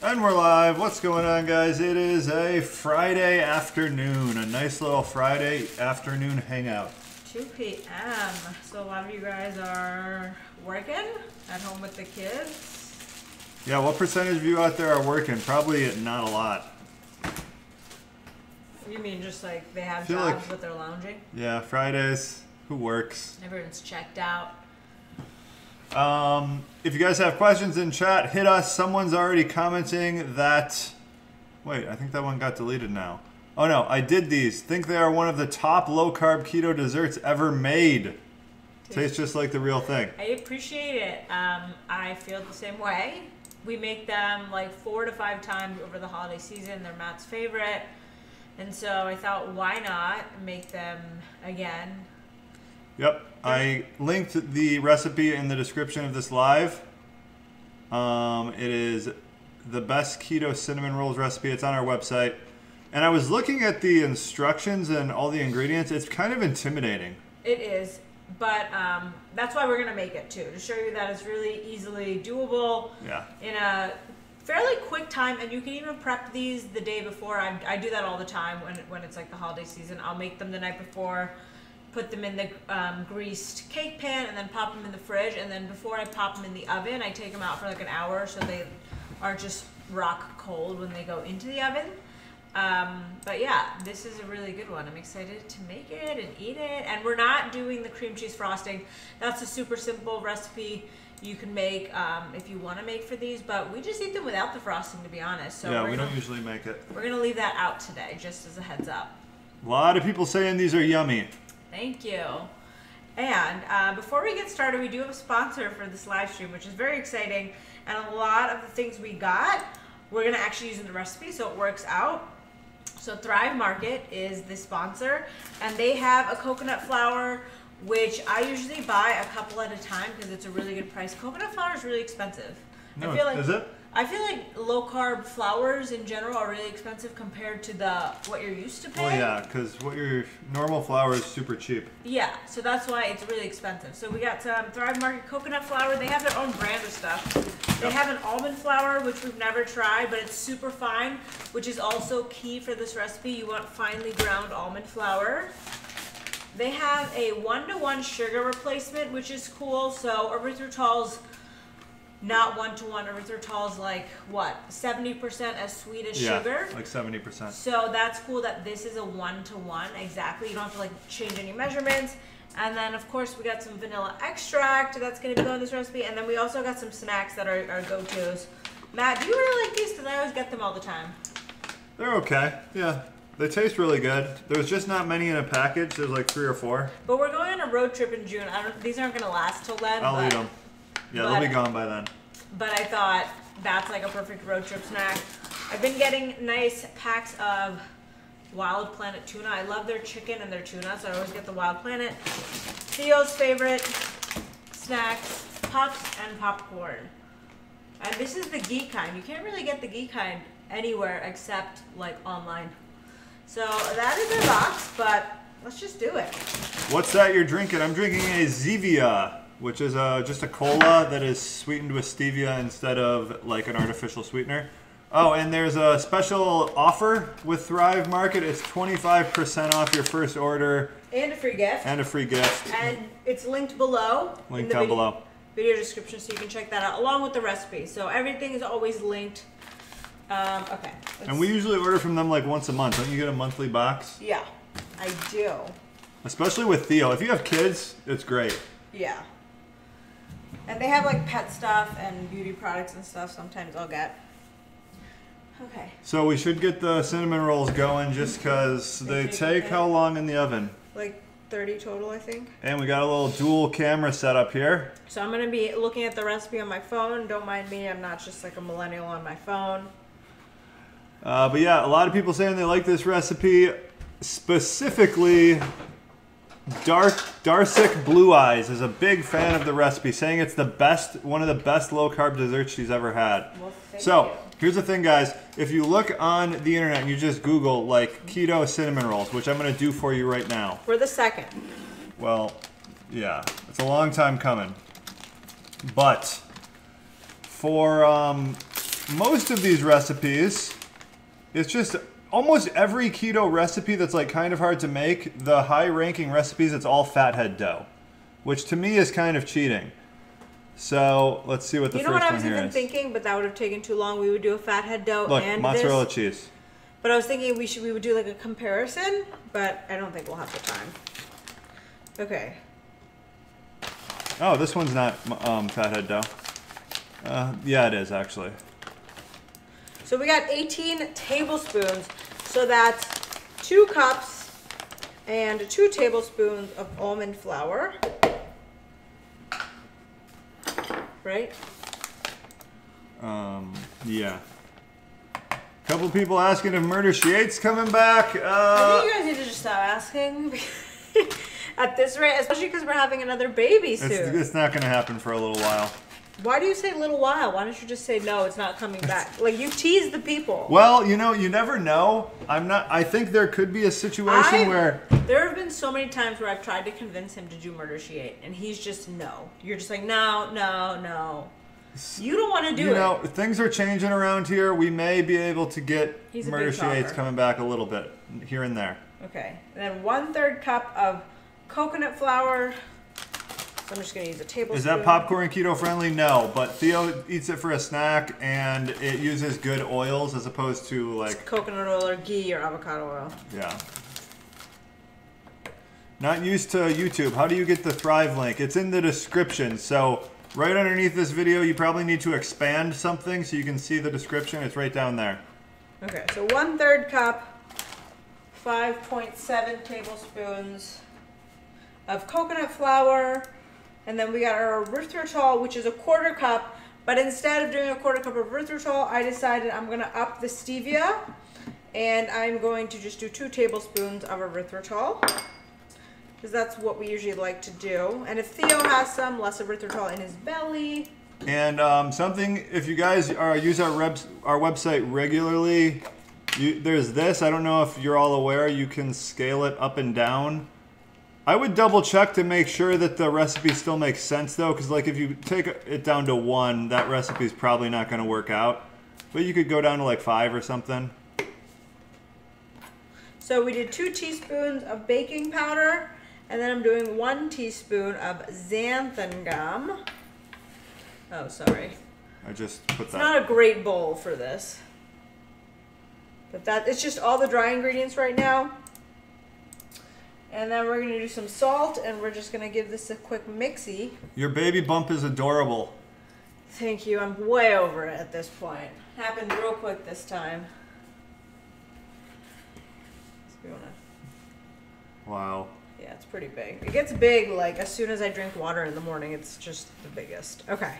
And we're live. What's going on, guys? It is a Friday afternoon, a nice little Friday afternoon hangout. 2 p.m. So a lot of you guys are working at home with the kids. Yeah, what percentage of you out there are working? Probably not a lot. You mean just like they have jobs like- but they're lounging? Yeah, Fridays. Who works? Everyone's checked out. Um, if you guys have questions in chat, hit us. Someone's already commenting that. Wait, I think that one got deleted now. Oh no, I did these. Think they are one of the top low carb keto desserts ever made. Tastes just like the real thing. I appreciate it. Um, I feel the same way. We make them like four to five times over the holiday season. They're Matt's favorite. And so I thought, why not make them again? Yep, I linked the recipe in the description of this live. Um, it is the best keto cinnamon rolls recipe. It's on our website. And I was looking at the instructions and all the ingredients. It's kind of intimidating. It is, but um, that's why we're gonna make it too to show you that it's really easily doable Yeah. in a fairly quick time. And you can even prep these the day before. I, I do that all the time when when it's like the holiday season. I'll make them the night before, put them in the um, greased cake pan, and then pop them in the fridge. And then before I pop them in the oven, I take them out for like an hour so they are just rock cold when they go into the oven. Um, but yeah, this is a really good one. I'm excited to make it and eat it. And we're not doing the cream cheese frosting. That's a super simple recipe you can make um, if you want to make for these. But we just eat them without the frosting, to be honest. So yeah, gonna, don't usually make it. we're gonna leave that out today, just as a heads up. A lot of people saying these are yummy. Thank you. And uh, before we get started, we do have a sponsor for this live stream, which is very exciting. And a lot of the things we got, we're going to actually use in the recipe, so it works out. So Thrive Market is the sponsor, and they have a coconut flour, which I usually buy a couple at a time because it's a really good price. Coconut flour is really expensive. No, I feel like is it? I feel like low carb flours in general are really expensive compared to the what you're used to paying. Well, yeah, because what your normal flour is super cheap. Yeah, so that's why it's really expensive. So we got some Thrive Market coconut flour. They have their own brand of stuff. They Yep. have an almond flour, which we've never tried, but it's super fine, which is also key for this recipe. You want finely ground almond flour. They have a one-to-one sugar replacement, which is cool. So erythritol's not one-to-one. Erythritol's like what, 70% as sweet as yeah, sugar. like 70%. So that's cool that this is a one to one exactly. You don't have to like change any measurements. And then of course we got some vanilla extract that's gonna go in this recipe. And then we also got some snacks that are our go-tos. Matt, do you really like these? Because I always get them all the time. They're okay. Yeah, they taste really good. There's just not many in a package. There's like three or four. But we're going on a road trip in June. I don't. These aren't gonna last till then. I'll eat them. Yeah, they'll be gone by then. But I thought that's like a perfect road trip snack. I've been getting nice packs of Wild Planet tuna. I love their chicken and their tuna, so I always get the Wild Planet. Theo's favorite snacks, puffs and popcorn. And this is the ghee kind. You can't really get the ghee kind anywhere except like online. So that is our box, but let's just do it. What's that you're drinking? I'm drinking a Zevia, which is uh, just a cola that is sweetened with stevia instead of like an artificial sweetener. Oh, and there's a special offer with Thrive Market. It's 25% off your first order And a free gift. and a free gift. And it's linked below. in Link down video- below. Video description, so you can check that out along with the recipe. So everything is always linked. Um, okay. And we usually order from them like once a month. Don't you get a monthly box? Yeah, I do. Especially with Theo. If you have kids, it's great. Yeah. And they have like pet stuff and beauty products and stuff. Sometimes I'll get. Okay. So we should get the cinnamon rolls going just because They they take take how long in the oven? Like 30 total, I think. And we got a little dual camera setup here. So I'm gonna be looking at the recipe on my phone. Don't mind me. I'm not just like a millennial on my phone. Uh, but yeah, a lot of people saying they like this recipe. Specifically, Dark Darsic Blue Eyes is a big fan of the recipe, saying it's the best, one of the best low carb desserts she's ever had. Well, so you. here's the thing, guys. If you look on the internet and you just Google like keto cinnamon rolls, which I'm gonna do for you right now. For the second. Well, yeah, it's a long time coming. But for um, most of these recipes, it's just almost every keto recipe that's like kind of hard to make, the high ranking recipes, it's all fathead dough, which to me is kind of cheating. So let's see what the You know first what I was even is. thinking, but that would have taken too long. We would do a fathead dough Look, and mozzarella this. cheese. But I was thinking we should we would do like a comparison, but I don't think we'll have the time. Okay. Oh, this one's not um, fathead dough. Uh, yeah, it is actually. So we got 18 tablespoons. So that's two cups and two tablespoons of almond flour. Right? Um, yeah. Couple people asking if Murder She Ate's coming back. I Uh, think you guys need to just stop asking. At this rate, especially because we're having another baby soon. it's, it's not going to happen for a little while. Why do you say little while? Why don't you just say no? It's not coming back. like you tease the people. Well, you know, you never know. I'm not. I think there could be a situation I- where There have been so many times where I've tried to convince him to do Murder She Ate, and he's just no. You're just like no, no, no. You don't want to do you it. You know things are changing around here. We may be able to get Murder She Ate's coming back a little bit here and there. Okay, and then one third cup of coconut flour. I'm just gonna use a tablespoon. Is that popcorn keto friendly? No, but Theo eats it for a snack, and it uses good oils as opposed to like Coconut oil or ghee or avocado oil. Yeah. Not used to YouTube. How do you get the Thrive link? It's in the description. So right underneath this video, you probably need to expand something so you can see the description. It's right down there. Okay, so one third cup, 5.7 tablespoons of coconut flour, and then we got our erythritol, which is a quarter cup. But instead of doing a quarter cup of erythritol, I decided I'm gonna up the stevia, and I'm going to just do two tablespoons of erythritol, because that's what we usually like to do. And if Theo has some less erythritol in his belly, And um, something, if you guys are use our reps, our website regularly, you, there's this. I don't know if you're all aware. You can scale it up and down. I would double check to make sure that the recipe still makes sense though, because like if you take it down to one, that recipe is probably not going to work out. But you could go down to like five or something. So we did two teaspoons of baking powder, and then I'm doing one teaspoon of xanthan gum. Oh, sorry. I just put It's that. not a great bowl for this. But that it's just all the dry ingredients right now. And then we're gonna do some salt, and we're just gonna give this a quick mixy. Your baby bump is adorable. Thank you. I'm way over it at this point. Happened real quick this time. So we wanna Wow. Yeah, it's pretty big. It gets big like as soon as I drink water in the morning. It's just the biggest. Okay.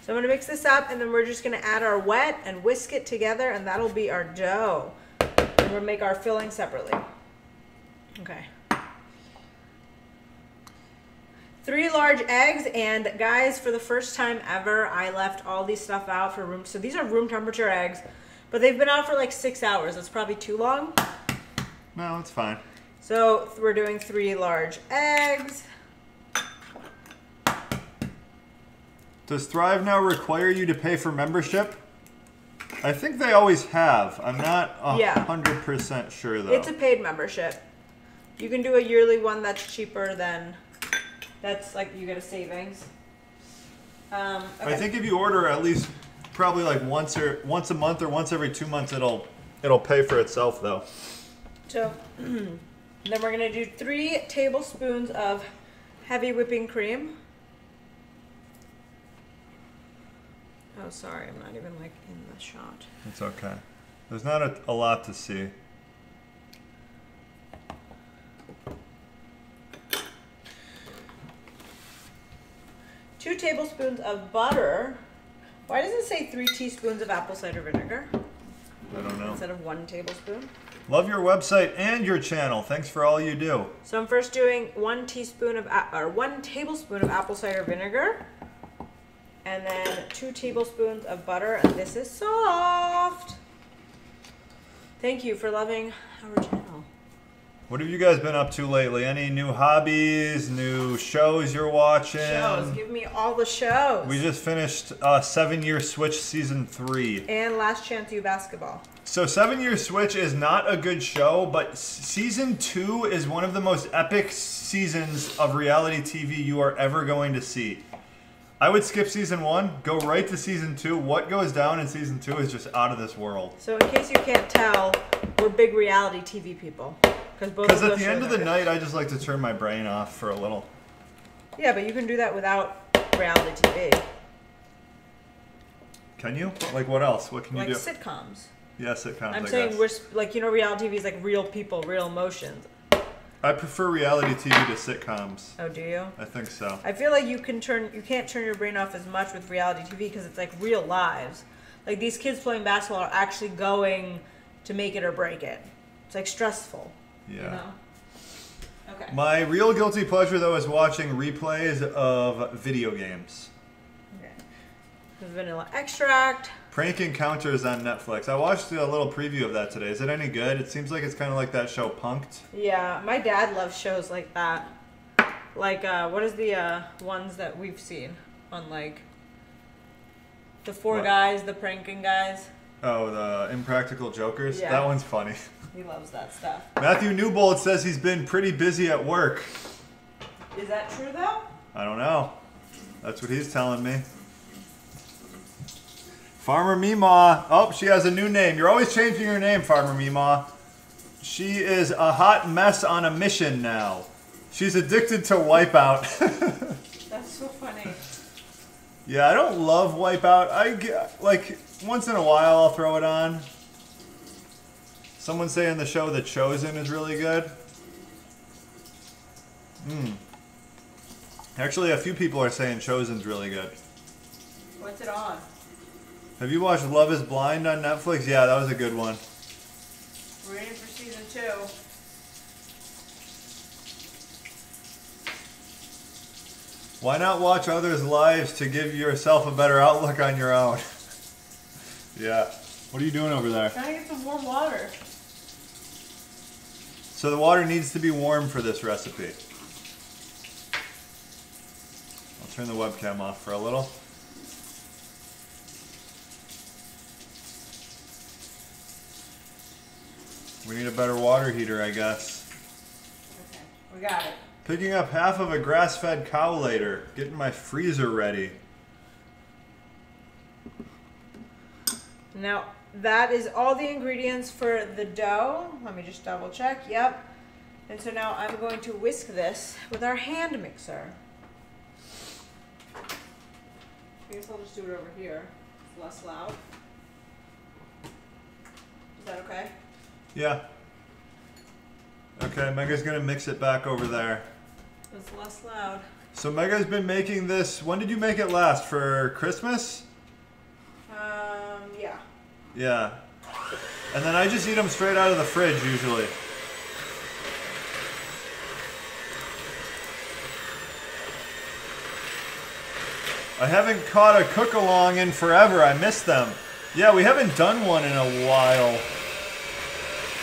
So I'm gonna mix this up and then we're just gonna add our wet and whisk it together and that'll be our dough. And we'll make our filling separately. Okay. Three large eggs and guys, for the first time ever, I left all these stuff out for room. So these are room temperature eggs, but they've been out for like six hours. That's probably too long. No, it's fine. So we're doing three large eggs. Does Thrive now require you to pay for membership? I think they always have. I'm not a hundred percent sure though. It's a paid membership. You can do a yearly one that's cheaper than that's like you get a savings. Um, okay. I think if you order at least probably like once or once a month or once every two months, it'll it'll pay for itself though. so. then we're gonna do three tablespoons of heavy whipping cream. Oh, sorry, I'm not even like in the shot. It's okay. There's not a, a lot to see. Two tablespoons of butter. Why does it say three teaspoons of apple cider vinegar I don't know. instead of one tablespoon? Love your website and your channel. Thanks for all you do. So I'm first doing one teaspoon of or one tablespoon of apple cider vinegar, and then two tablespoons of butter, and this is soft. Thank you for loving our channel. What have you guys been up to lately? Any new hobbies, new shows you're watching? Shows. Give me all the shows. We just finished uh, Seven Year Switch Season 3. and Last Chance U basketball. So, Seven Year Switch is not a good show, but Season 2 is one of the most epic seasons of reality TV you are ever going to see. I would skip Season 1, go right to Season 2. What goes down in Season 2 is just out of this world. So in case you can't tell, we're big reality TV people. Because both Because of at the end of the good. night, I just like to turn my brain off for a little. Yeah, but you can do that without reality TV. Can you? Like, what else? What can you Like do? sitcoms. Yeah, sitcoms. I'm I saying guess. we're like you know reality TV is like real people, real emotions. I prefer reality TV to sitcoms. Oh, do you? I think so. I feel like you can turn you can't turn your brain off as much with reality TV because it's like real lives. Like these kids playing basketball are actually going to make it or break it. It's like stressful. Yeah. You know? Okay. My real guilty pleasure, though, is watching replays of video games. okay. Vanilla extract. Prank Encounters on Netflix. I watched a little preview of that today. Is it any good? It seems like it's kind of like that show Punked. Yeah, my dad loves shows like that. Like uh what is the uh ones that we've seen on like the four What? guys, the pranking guys? Oh, the Impractical Jokers. Yeah. That one's funny. He loves that stuff. Matthew Newbold says he's been pretty busy at work. Is that true though? I don't know. That's what he's telling me. Farmer Mima. Oh, she has a new name. You're always changing your name, Farmer Mima. She is a hot mess on a mission now. She's addicted to Wipeout. That's so funny. yeah, I don't love Wipeout. I get, like once in a while I'll throw it on. Someone saying the show The Chosen is really good. Hmm. Actually, a few people are saying Chosen's really good. What's it on? Have you watched Love is Blind on Netflix? Yeah, that was a good one. We're waiting for season two. Why not watch others' lives to give yourself a better outlook on your own? yeah. What are you doing over there? Trying to get some warm water. So the water needs to be warm for this recipe. I'll turn the webcam off for a little. We need a better water heater, I guess. Okay, we got it. Picking up half of a grass-fed cow later. Getting my freezer ready. Now that is all the ingredients for the dough. Let me just double check. Yep. And so now I'm going to whisk this with our hand mixer. I guess I'll just do it over here. It's less loud. Is that okay? Yeah. Okay, Megha's gonna mix it back over there. It's less loud. So Megha's been making this. When did you make it last? For Christmas? Yeah. Yeah. And then I just eat them straight out of the fridge usually. I haven't caught a cook along in forever. I miss them. Yeah, we haven't done one in a while.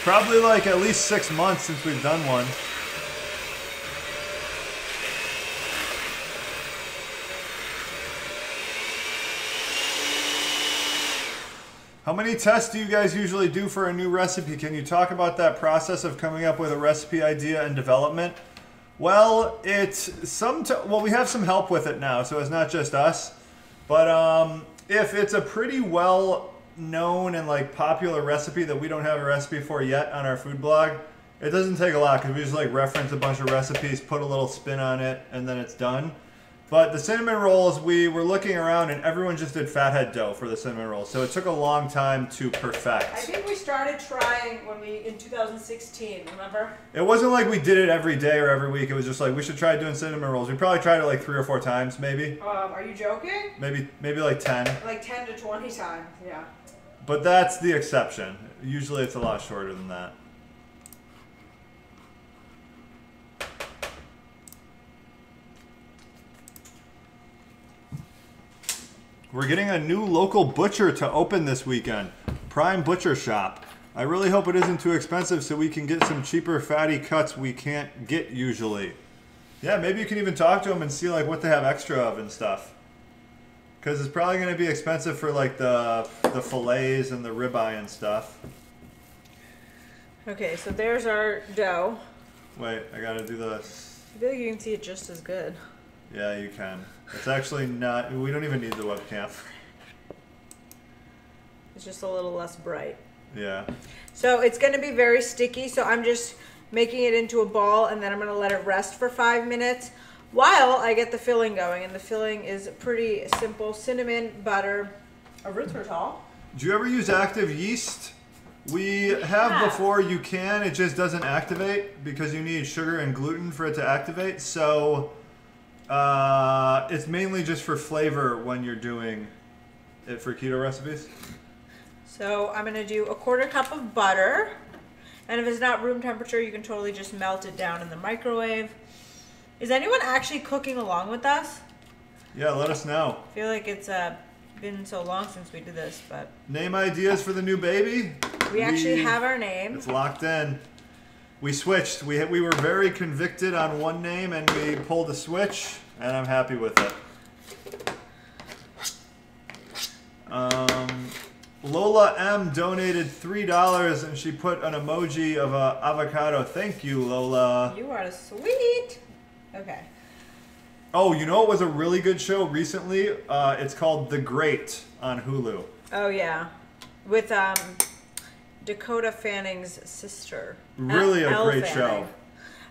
Probably like at least six months since we've done one. How many tests do you guys usually do for a new recipe? Can you talk about that process of coming up with a recipe idea and development? Well, it's some. Well, we have some help with it now, so it's not just us. But um, if it's a pretty well known and like popular recipe that we don't have a recipe for yet on our food blog, it doesn't take a lot because we just like reference a bunch of recipes, put a little spin on it, and then it's done. But the cinnamon rolls, we were looking around and everyone just did fathead dough for the cinnamon rolls. So it took a long time to perfect. I think we started trying when we in 2016. Remember? It wasn't like we did it every day or every week. It was just like we should try doing cinnamon rolls. We probably tried it like three or four times, maybe. Um, are you joking? Maybe maybe like 10. Like 10 to 20 times. Yeah. But that's the exception. Usually it's a lot shorter than that. We're getting a new local butcher to open this weekend. Prime Butcher Shop. I really hope it isn't too expensive so we can get some cheaper fatty cuts we can't get usually. Yeah, maybe you can even talk to them and see like what they have extra of and stuff. Cause it's probably gonna be expensive for like the the fillets and the ribeye and stuff. Okay, so there's our dough. Wait, I gotta do this. I feel like you can see it just as good. Yeah, you can. It's actually not. We don't even need the webcam. It's just a little less bright. Yeah. So it's going to be very sticky. So I'm just making it into a ball and then I'm going to let it rest for five minutes while I get the filling going. And the filling is pretty simple cinnamon, butter, a erythritol. Do you ever use active yeast? We have have. before you can, it just doesn't activate because you need sugar and gluten for it to activate. So uh, it's mainly just for flavor when you're doing it for keto recipes. So I'm going to do a quarter cup of butter. And if it's not room temperature, you can totally just melt it down in the microwave. Is anyone actually cooking along with us? Yeah, let us know. I feel like it's uh, been so long since we did this, but Name ideas for the new baby? we actually have our name. It's locked in. We switched. We we were very convicted on one name, and we pulled a switch, and I'm happy with it. Um, Lola M donated three dollars, and she put an emoji of a avocado. Thank you, Lola. You are sweet. Okay. Oh, you know it was a really good show recently? Uh, it's called The Great on Hulu. Oh yeah, with um, Dakota Fanning's sister. Really a great Fanning. show.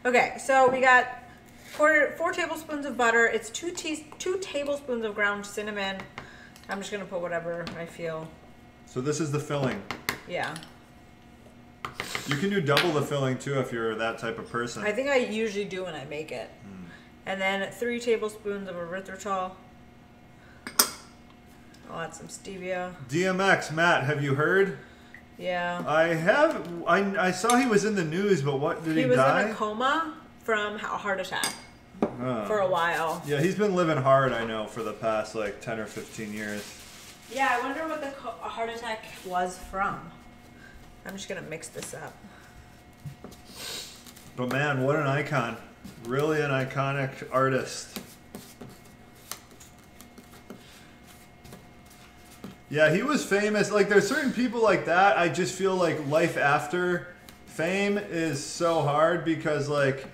Okay, so we got four four tablespoons of butter. It's two tea, two tablespoons of ground cinnamon. I'm just gonna put whatever I feel. So this is the filling. Yeah, You can do double the filling too if you're that type of person. I think I usually do when I make it. Hmm. And then three tablespoons of erythritol. I'll add some stevia. DMX, Matt, have you heard? Yeah. I have. I, I saw he was in the news, but what did he, He was die? in a coma from a heart attack Oh. for a while. yeah, he's been living hard. I know for the past like ten or fifteen years. Yeah, I wonder what the co- heart attack was from. I'm just gonna mix this up. But man, what an icon! Really an iconic artist. Yeah, he was famous. Like, there's certain people like that. I just feel like life after fame is so hard because, like,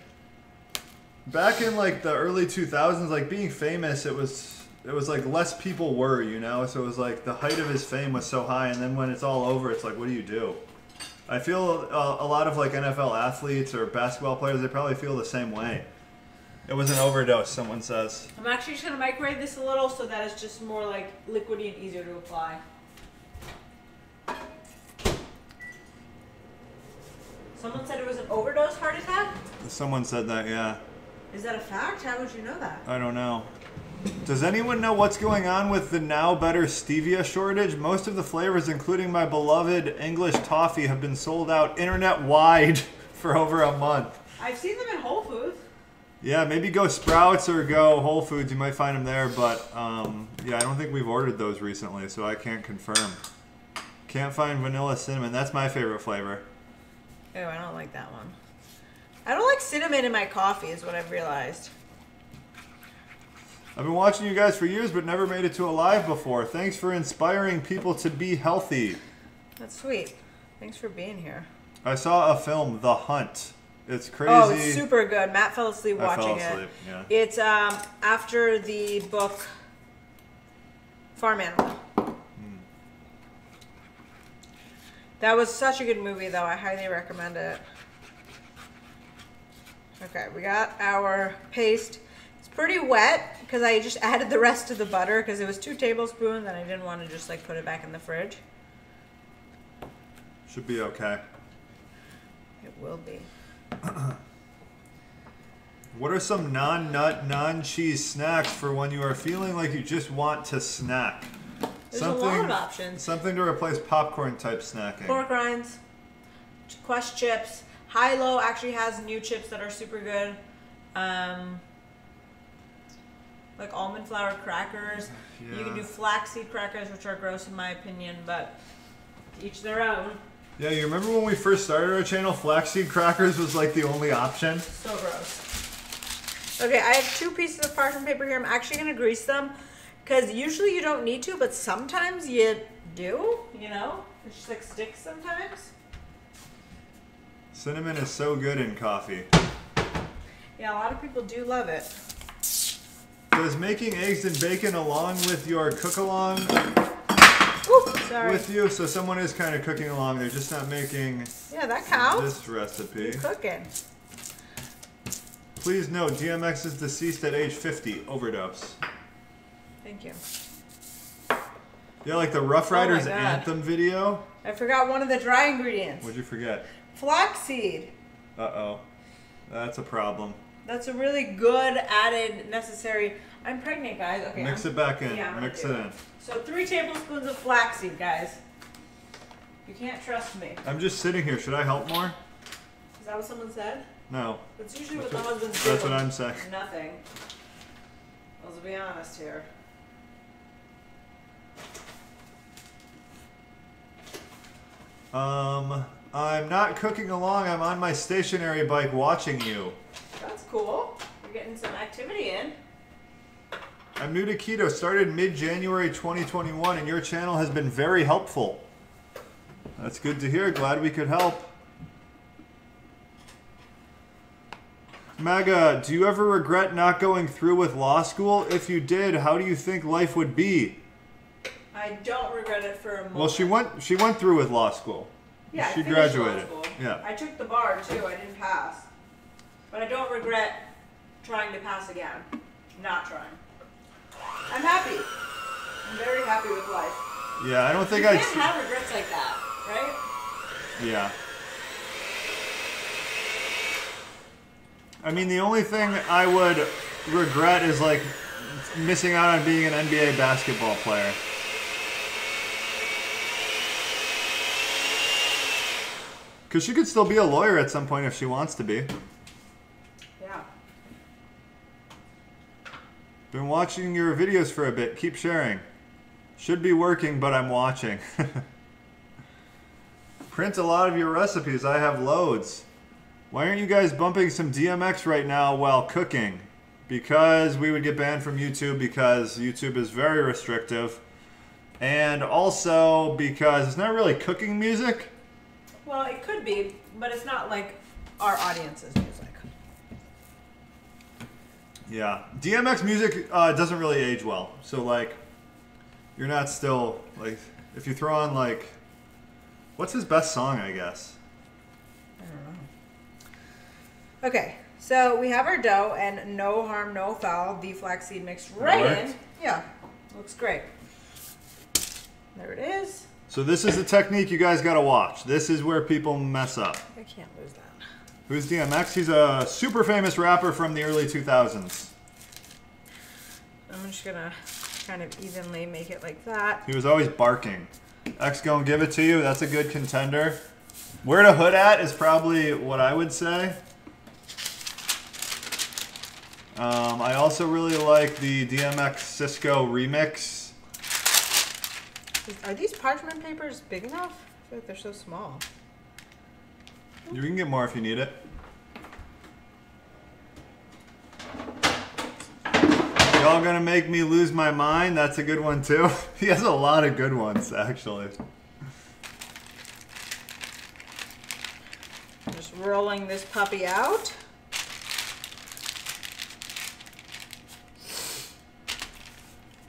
back in like the early 2000s, like being famous, it was it was like less people were, you know. So it was like the height of his fame was so high, and then when it's all over, it's like, what do you do? I feel a, a lot of like NFL athletes or basketball players, they probably feel the same way. It was an overdose, someone says. I'm actually just gonna microwave this a little so that it's just more like liquidy and easier to apply. Someone said it was an overdose heart attack. Someone said that, yeah. Is that a fact? How would you know that? I don't know. Does anyone know what's going on with the now better stevia shortage? Most of the flavors, including my beloved English toffee, have been sold out internet wide for over a month. I've seen them in Whole Foods. Yeah, maybe go Sprouts or go Whole Foods. You might find them there, but um, yeah, I don't think we've ordered those recently, so I can't confirm. Can't find vanilla cinnamon. That's my favorite flavor. Oh, I don't like that one. I don't like cinnamon in my coffee, is what I've realized. I've been watching you guys for years, but never made it to a live before. Thanks for inspiring people to be healthy. That's sweet. Thanks for being here. I saw a film, The Hunt. It's crazy. Oh, it's super good. Matt fell asleep I watching fell asleep. it. Yeah. It's um after the book Farm Animal. Hmm. That was such a good movie, though. I highly recommend it. Okay, we got our paste. It's pretty wet because I just added the rest of the butter because it was two tablespoons and I didn't want to just like put it back in the fridge. Should be okay. It will be. What are some non-nut, non-cheese snacks for when you are feeling like you just want to snack? There's a lot of options. Something to replace popcorn type snacking. Pork rinds, Quest chips. HiLo actually has new chips that are super good. Um, like almond flour crackers. You can Yeah. do flaxseed crackers, which are gross in my opinion, but each their own. Yeah, you remember when we first started our channel, flaxseed crackers was like the only option? So gross. Okay, I have two pieces of parchment paper here. I'm actually gonna grease them because usually you don't need to, but sometimes you do. You know, it just like sticks sometimes. Cinnamon is so good in coffee. Yeah, a lot of people do love it. Does making eggs and bacon along with your cook along Ooh, sorry. with you? So someone is kind of cooking along. They're just not making yeah, that counts. this recipe. Cooking. Please note, DMX is deceased at age 50, overdose. Thank you. Yeah, like the Rough Oh Riders God. anthem video. I forgot one of the dry ingredients. What'd you forget? Flaxseed. Uh oh, that's a problem. That's a really good added necessary. I'm pregnant, guys. Okay. Mix I'm- it back in. Yeah, Mix it in. So three tablespoons of flaxseed, guys. You can't trust me. I'm just sitting here. Should I help more? Is that what someone said? No. That's usually That's what the what- husbands do. That's what I'm saying. Nothing. Let's be honest here. Um, I'm not cooking along. I'm on my stationary bike watching you. Cool. You're getting some activity in. I'm new to keto. Started mid-January 2021, and your channel has been very helpful. That's good to hear. Glad we could help. Megha, do you ever regret not going through with law school? If you did, how do you think life would be? I don't regret it for a moment. Well, she went. She went through with law school. Yeah, she graduated. Yeah. I took the bar too. I didn't pass, but I don't regret trying to pass again. Not trying. I'm happy. I'm very happy with life. Yeah, I don't think you I'd. can't have regrets like that, right? Yeah. I mean, the only thing I would regret is like missing out on being an NBA basketball player. Because she could still be a lawyer at some point if she wants to be. Yeah. Been watching your videos for a bit. Keep sharing. Should be working, but I'm watching. Print a lot of your recipes. I have loads. Why aren't you guys bumping some DMX right now while cooking? Because we would get banned from YouTube because YouTube is very restrictive. And also because it's not really cooking music. Well, it could be, but it's not like our audience's music. Yeah. DMX music uh, doesn't really age well. So, like, you're not still, like, if you throw on, like, what's his best song, I guess? Okay, so we have our dough and no harm, no foul. The flaxseed mixed right in. Yeah, looks great. There it is. So, this is the technique you guys gotta watch. This is where people mess up. I can't lose that. Who's DMX? He's a super famous rapper from the early 2000s. I'm just gonna kind of evenly make it like that. He was always barking. X gonna give it to you. That's a good contender. Where to hood at is probably what I would say. Um, I also really like the DMX Sisqó remix. Are these parchment papers big enough? I feel like they're so small. You can get more if you need it. Y'all gonna make me lose my mind? That's a good one too. he has a lot of good ones actually. Just rolling this puppy out.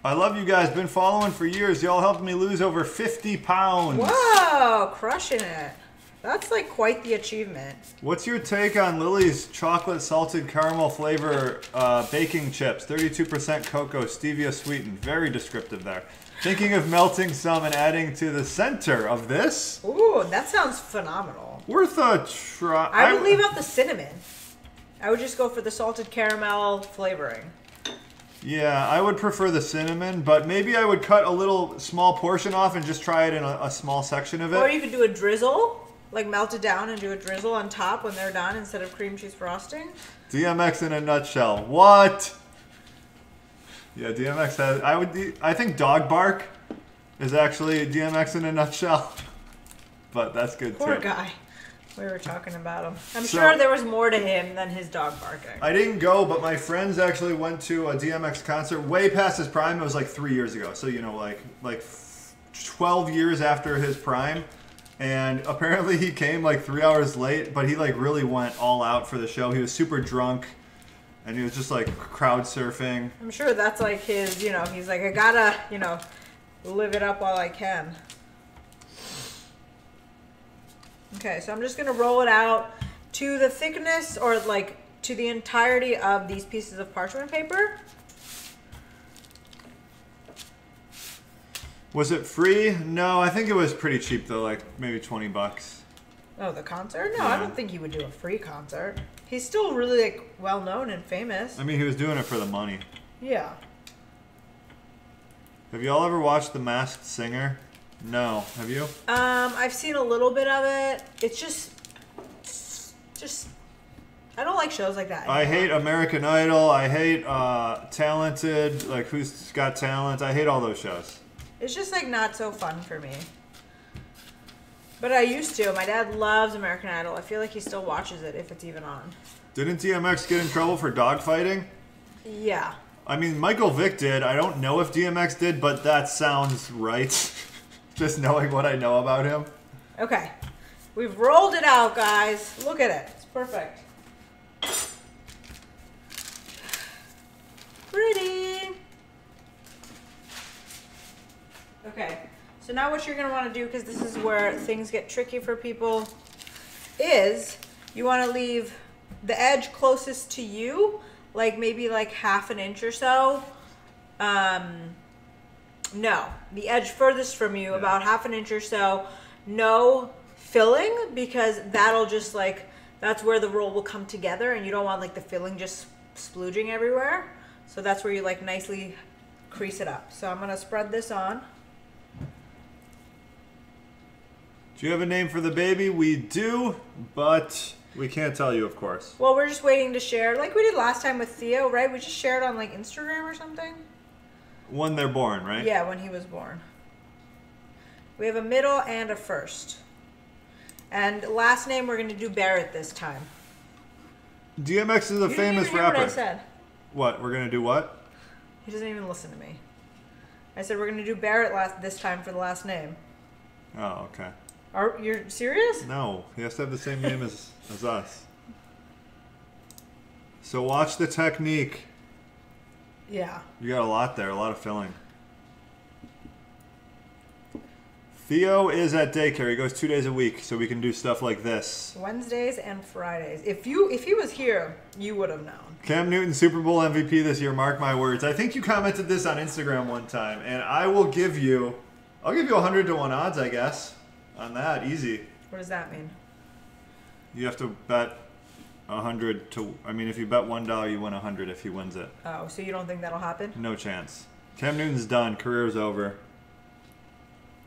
I love you guys. Been following for years. Y'all helped me lose over 50 pounds. Whoa, crushing it. That's like quite the achievement. What's your take on Lily's chocolate salted caramel flavor uh, baking chips? 32% cocoa, stevia sweetened. Very descriptive there. Thinking of melting some and adding to the center of this? Ooh, that sounds phenomenal. Worth a try. I would leave out the cinnamon. I would just go for the salted caramel flavoring. Yeah, I would prefer the cinnamon, but maybe I would cut a little small portion off and just try it in a, a small section of it. Or you could do a drizzle, like melt it down and do a drizzle on top when they're done instead of cream cheese frosting. DMX in a nutshell. What? Yeah, DMX has. I would. I think dog bark is actually DMX in a nutshell. but that's good too. Poor guy. We were talking about him. I'm So- sure there was more to him than his dog barking. I didn't go, but my friends actually went to a DMX concert way past his prime. It was like three years ago, so you know, like like twelve years after his prime. And apparently he came like three hours late, but he like really went all out for the show. He was super drunk, and he was just like crowd surfing. I'm sure that's like his, you know, he's like, I gotta, you know, live it up while I can. Okay, so I'm just gonna roll it out to the thickness or like to the entirety of these pieces of parchment paper. Was it free? No, I think it was pretty cheap though, like maybe twenty bucks. Oh, the concert? No, I don't think he would do a free concert. He's still really like well known and famous. I mean, he was doing it for the money. Yeah. Have y'all ever watched The Masked Singer? No. Have you? Um, I've seen a little bit of it. It's just, just, I don't like shows like that. I hate American Idol. I hate uh, Talented, like Who's Got Talent. I hate all those shows. It's just like not so fun for me. But I used to. My dad loves American Idol. I feel like he still watches it if it's even on. Didn't DMX get in trouble for dogfighting? Yeah. I mean, Michael Vick did. I don't know if DMX did, but that sounds right. Just knowing what I know about him. Okay. We've rolled it out, guys. Look at it. It's perfect. Pretty. Okay. So now what you're going to want to do, because this is where things get tricky for people, is you want to leave the edge closest to you, like maybe like half an inch or so. Um, no, the edge furthest from you, about half an inch or so. No filling because that'll just like that's where the roll will come together, and you don't want like the filling just splooging everywhere. So that's where you like nicely crease it up. So I'm gonna spread this on. Do you have a name for the baby? We do, but we can't tell you, of course. Well, we're just waiting to share, like we did last time with Theo, right? We just shared on like Instagram or something. When they're born, right? Yeah, when he was born. We have a middle and a first. And last name we're gonna do Barrett this time. DMX is a You didn't famous rapper. What I said. What? We're gonna do what? He doesn't even listen to me. I said we're gonna do Barrett last this time for the last name. Oh, okay. Are you're serious? No, he has to have the same name as, as us. So watch the technique. Yeah. You got a lot there, a lot of filling. Theo is at daycare. He goes two days a week, so we can do stuff like this. Wednesdays and Fridays. If you if he was here, you would have known. Cam Newton, Super Bowl MVP this year. Mark my words. I think you commented this on Instagram one time, and I will give you, I'll give you a hundred to one odds, I guess, on that. Easy. What does that mean? You have to bet a hundred to. I mean, if you bet one dollar, you win a hundred if he wins it. Oh, so you don't think that'll happen? No chance. Cam Newton's done. Career's over.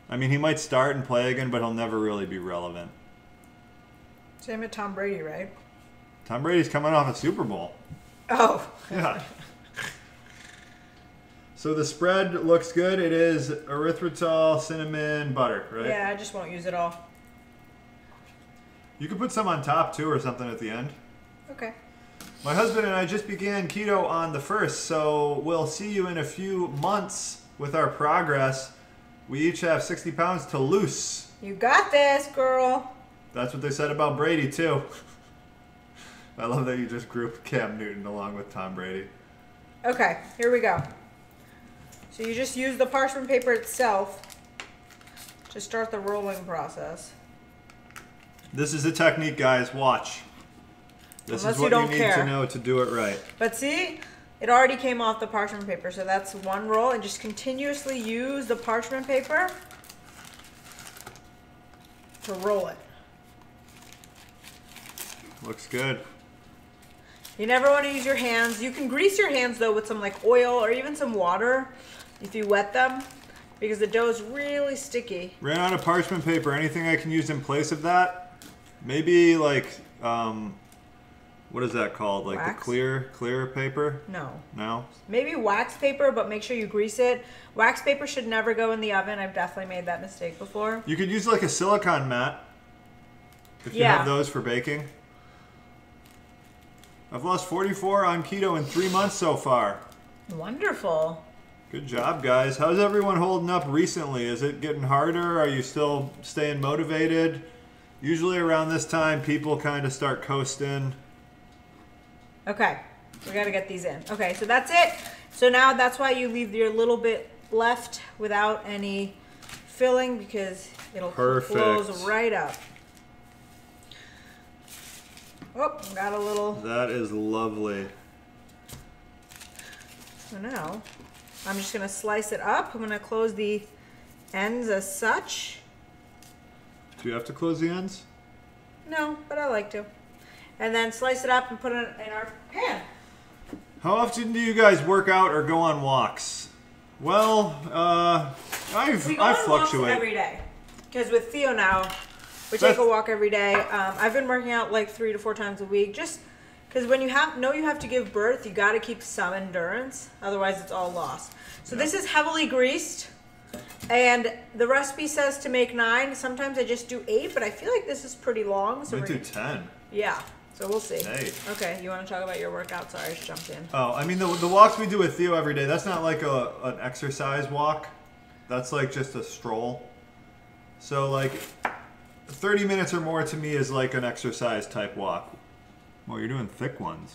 I mean, he might start and play again, but he'll never really be relevant. Same with Tom Brady, right? Tom Brady's coming off a Super Bowl. Oh. Yeah. so the spread looks good. It is erythritol, cinnamon, butter, right? Yeah, I just won't use it all. You could put some on top too, or something at the end. Okay. My husband and I just began keto on the first, so we'll see you in a few months with our progress. We each have 60 pounds to lose. You got this, girl. That's what they said about Brady too. I love that you just grouped Cam Newton along with Tom Brady. Okay, here we go. So you just use the parchment paper itself to start the rolling process. This is a technique, guys. Watch. This Unless is what you, don't need care. to know to do it right. But see, it already came off the parchment paper, so that's one roll, and just continuously use the parchment paper to roll it. Looks good. You never want to use your hands. You can grease your hands though with some like oil or even some water if you wet them because the dough is really sticky. Ran out of parchment paper. Anything I can use in place of that? Maybe like um, what is that called? Like Wax? the clear clear paper? No. No. Maybe wax paper, but make sure you grease it. Wax paper should never go in the oven. I've definitely made that mistake before. You could use like a silicon mat if you have those for baking. I've lost 44 on keto in three months so far. Wonderful. Good job, guys. How's everyone holding up recently? Is it getting harder? Are you still staying motivated? Usually around this time, people kind of start coasting. Okay, we gotta get these in. Okay, so that's it. So now that's why you leave your little bit left without any filling because it'll Perfect. close right up. Oh, got a little. That is lovely. So now I'm just gonna slice it up. I'm gonna close the ends as such. Do you have to close the ends? No, but I like to. And then slice it up and put it in our pan. How often do you guys work out or go on walks? Well, uh, I've, We go I on walks fluctuate. every day. Because with Theo now, we take That's- a walk every day. Um, I've been working out like three to four times a week. Just because when you have know you have to give birth, you got to keep some endurance. Otherwise, it's all lost. So this is heavily greased. And the recipe says to make nine. Sometimes I just do eight, but I feel like this is pretty long. So we're, do 10. yeah, so we'll see. Hey. Okay, you want to talk about your workout? Sorry, I just jumped in. Oh, I mean, the, the walks we do with Theo every day, that's not like a, an exercise walk. That's like just a stroll. So, like, 30 minutes or more to me is like an exercise type walk. Well, you're doing thick ones.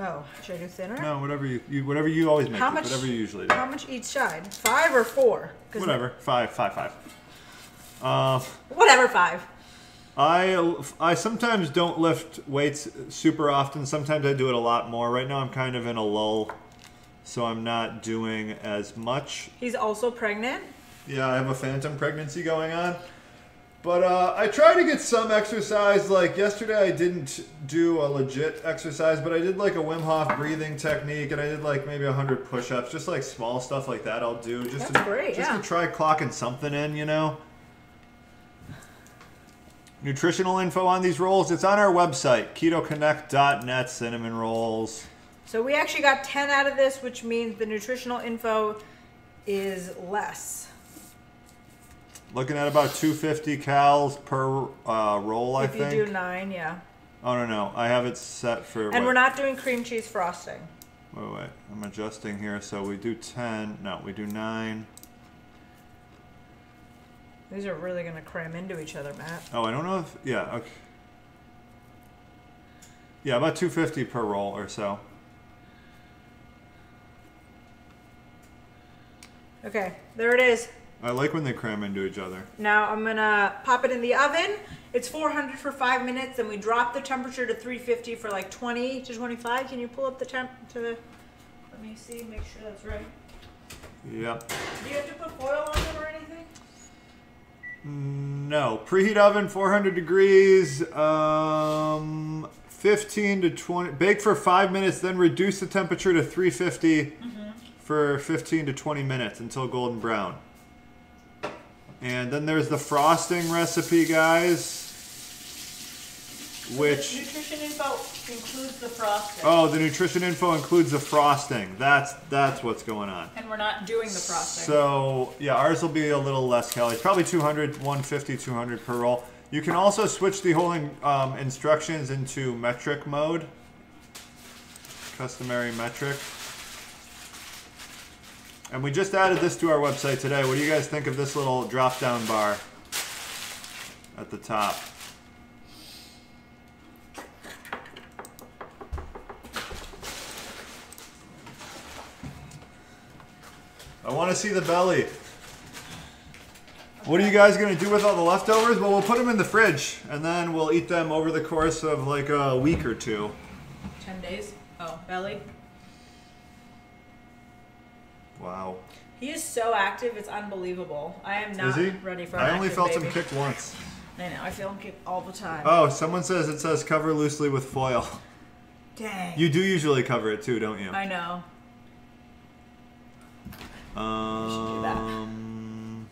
Oh, should I do thinner? No, whatever you, you whatever you always make, How it, much- whatever you usually do. How much each side? Five or four? Whatever, five, five, five. Uh, Whatever, five. I I sometimes don't lift weights super often. Sometimes I do it a lot more. Right now I'm kind of in a lull, so I'm not doing as much. He's also pregnant. Yeah, I have a phantom pregnancy going on. But uh, I try to get some exercise. Like yesterday, I didn't do a legit exercise, but I did like a Wim Hof breathing technique, and I did like maybe 100 push ups, just like small stuff like that I'll do. Just That's to, great, Just yeah. to try clocking something in, you know? Nutritional info on these rolls, it's on our website, ketoconnect.net, cinnamon rolls. So we actually got 10 out of this, which means the nutritional info is less. Looking at about 250 cals per uh, roll, I if you think. do nine, yeah. Oh no no, I have it set for. And what? we're not doing cream cheese frosting. Wait wait, I'm adjusting here. So we do ten. No, we do nine. These are really going to cram into each other, Matt. Oh, I don't know if yeah okay. Yeah, about 250 per roll or so. Okay, there it is. I like when they cram into each other. Now I'm gonna pop it in the oven. It's 400 for five minutes, and we drop the temperature to 350 for like 20 to 25. Can you pull up the temp to the? Let me see, make sure that's right. Yep. Do you have to put foil on it or anything? No, preheat oven 400 degrees. Um, 15 to 20. Bake for five minutes, then reduce the temperature to 350 for 15 to 20 minutes until golden brown. And then there's the frosting recipe, guys. Which nutrition info includes the frosting, oh, the nutrition info includes the frosting. That's that's what's going on. and we're not doing the frosting. So, yeah, ours will be a little less calories. Probably 200, 150, 200 per roll. You can also switch the whole um, instructions into metric mode. Customary metric. And we just added this to our website today. What do you guys think of this little drop down bar at the top? I want to see the belly. What are you guys gonna do with all the leftovers? Well, we'll put them in the fridge, and then we'll eat them over the course of like a week or two. Ten days. Oh, belly. Wow. He is so active; it's unbelievable. I am not Is he? ready for. I only felt baby. him kick once. I know. I feel him kick all the time. Oh, someone says it says cover loosely with foil. Dang. You do usually cover it too, don't you? I know. should do that. Um.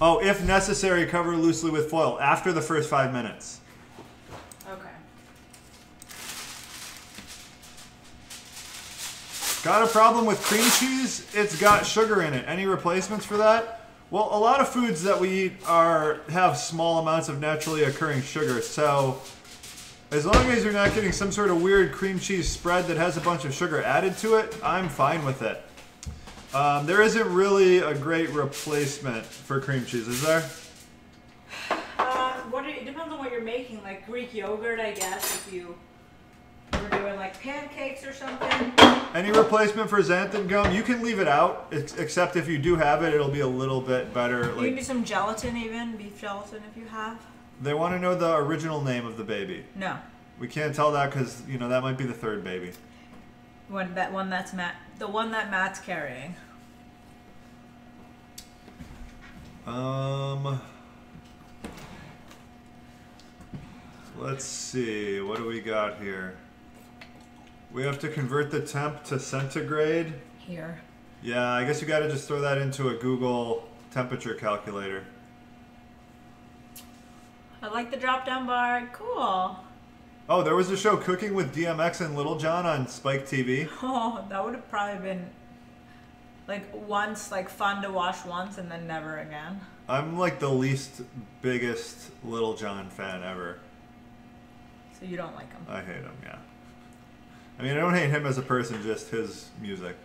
Oh, if necessary, cover loosely with foil after the first five minutes. Got a problem with cream cheese? It's got sugar in it. Any replacements for that? Well, a lot of foods that we eat are have small amounts of naturally occurring sugar. So, as long as you're not getting some sort of weird cream cheese spread that has a bunch of sugar added to it, I'm fine with it. Um, there isn't really a great replacement for cream cheese, is there? Uh, what it depends on what you're making. Like Greek yogurt, I guess, if you pancakes or something. Any replacement for xanthan gum? You can leave it out, except if you do have it, it'll be a little bit better. can do some gelatin, even beef gelatin, if you have. they want to know the original name of the baby. No, We can't tell that because you know that might be the third baby. one that one that's Matt, the one that Matt's carrying. Um, let's see. What do we got here? We have to convert the temp to centigrade. Here. Yeah, I guess you got to just throw that into a Google temperature calculator. I like the drop down bar. Cool. Oh, there was a show Cooking with DMX and Lil Jon on Spike TV. Oh, that would have probably been like once, like fun to watch once and then never again. I'm like the least biggest Lil Jon fan ever. So you don't like them. I hate him, yeah. I mean, I don't hate him as a person, just his music.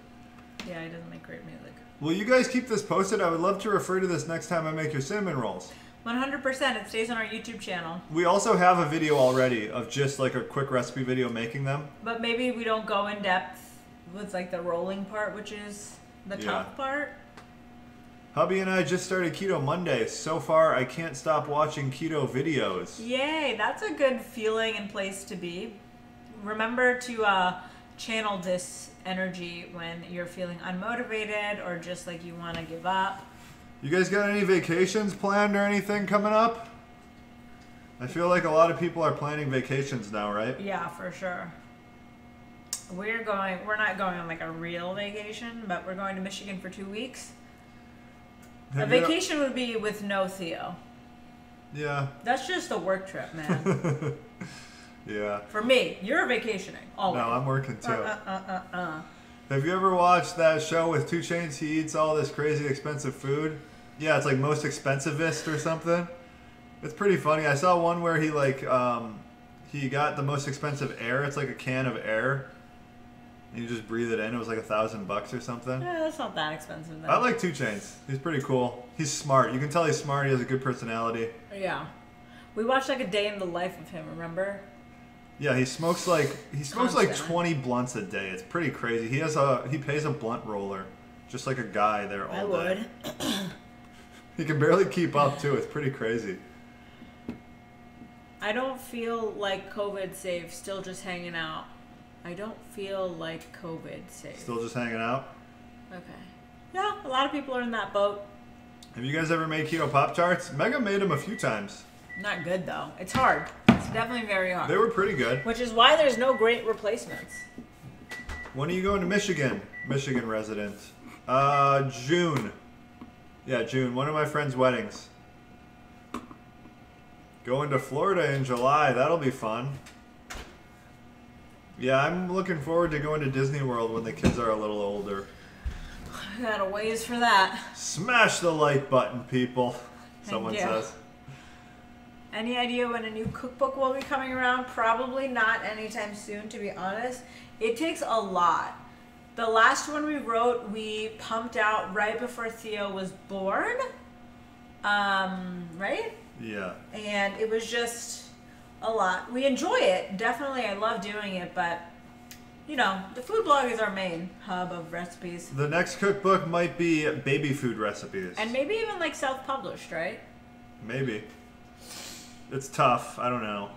Yeah, he doesn't make great music. Will you guys keep this posted? I would love to refer to this next time I make your cinnamon rolls. 100%. It stays on our YouTube channel. We also have a video already of just like a quick recipe video making them. But maybe we don't go in depth with like the rolling part, which is the Yeah. tough part. Hubby and I just started Keto Monday. So far, I can't stop watching keto videos. Yay, that's a good feeling and place to be. Remember to uh, channel this energy when you're feeling unmotivated or just like you want to give up. You guys got any vacations planned or anything coming up? I feel like a lot of people are planning vacations now, right? Yeah, for sure. We're going, we're not going on like a real vacation, but we're going to Michigan for two weeks. A Have you- vacation would be with no Theo. Yeah. That's just a work trip, man. yeah. For me, you're vacationing. Always. No, I'm working too. Uh, uh, uh, uh, uh. Have you ever watched that show with 2 Chainz? He eats all this crazy expensive food. Yeah, it's like most expensivest or something. It's pretty funny. I saw one where he like um, he got the most expensive air. It's like a can of air. And you just breathe it in. It was like a thousand bucks or something. Yeah, that's not that expensive. Then. I like 2 Chainz. He's pretty cool. He's smart. You can tell he's smart. He has a good personality. Yeah. We watched like a day in the life of him, remember? Yeah, he smokes like he smokes like twenty blunts a day. It's pretty crazy. He has a he pays a blunt roller, just like a guy there all I day. would. He can barely keep up too. It's pretty crazy. I don't feel like COVID safe, still just hanging out. I don't feel like COVID safe. Still just hanging out. Okay. Yeah, a lot of people are in that boat. Have you guys ever made keto pop tarts? Megha made them a few times. Not good though. It's hard. Definitely very hard. They were pretty good. Which is why there's no great replacements. When are you going to Michigan? Michigan resident. Uh, June. Yeah, June. One of my friends' weddings. Going to Florida in July. That'll be fun. Yeah, I'm looking forward to going to Disney World when the kids are a little older. I got a ways for that. Smash the like button, people. Someone says. Any idea when a new cookbook will be coming around? Probably not anytime soon, to be honest. It takes a lot. The last one we wrote, we pumped out right before Theo was born. Um, right? Yeah. And it was just a lot. We enjoy it. Definitely, I love doing it, but you know, the food blog is our main hub of recipes. The next cookbook might be baby food recipes. And maybe even like self published, right? Maybe. It's tough. I don't know.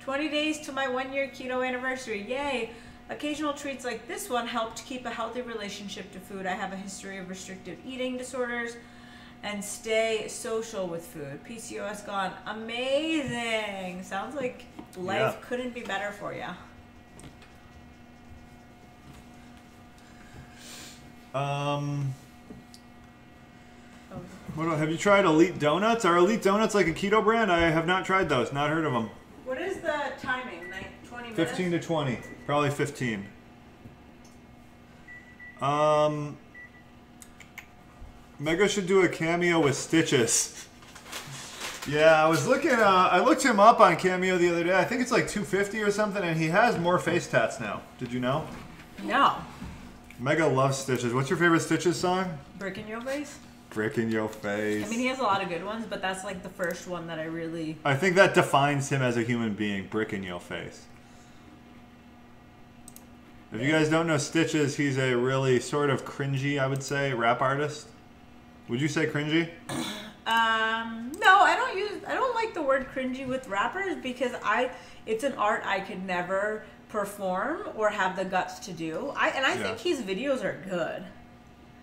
20 days to my one year keto anniversary. Yay! Occasional treats like this one helped keep a healthy relationship to food. I have a history of restrictive eating disorders and stay social with food. PCOS gone. Amazing! Sounds like life Yeah. couldn't be better for you. Um, what, do- have you tried Elite Donuts? Are Elite Donuts like a keto brand? I have not tried those. Not heard of them. What is the timing? Like 20 minutes? 15 to 20. Probably 15. Um, Megha should do a cameo with Stitches. Yeah, I was looking. Uh, I looked him up on Cameo the other day. I think it's like 250 or something, and he has more face tats now. Did you know? No. Megha loves Stitches. What's your favorite Stitches song? Breaking your face? Brick in your face. I mean, he has a lot of good ones, but that's like the first one that I really. I think that defines him as a human being. Brick in your face. If you guys don't know Stitches, he's a really sort of cringy, I would say, rap artist. Would you say cringy? Um, no, I don't use. I don't like the word cringy with rappers because I. It's an art I could never perform or have the guts to do. I and I Yeah. think his videos are good.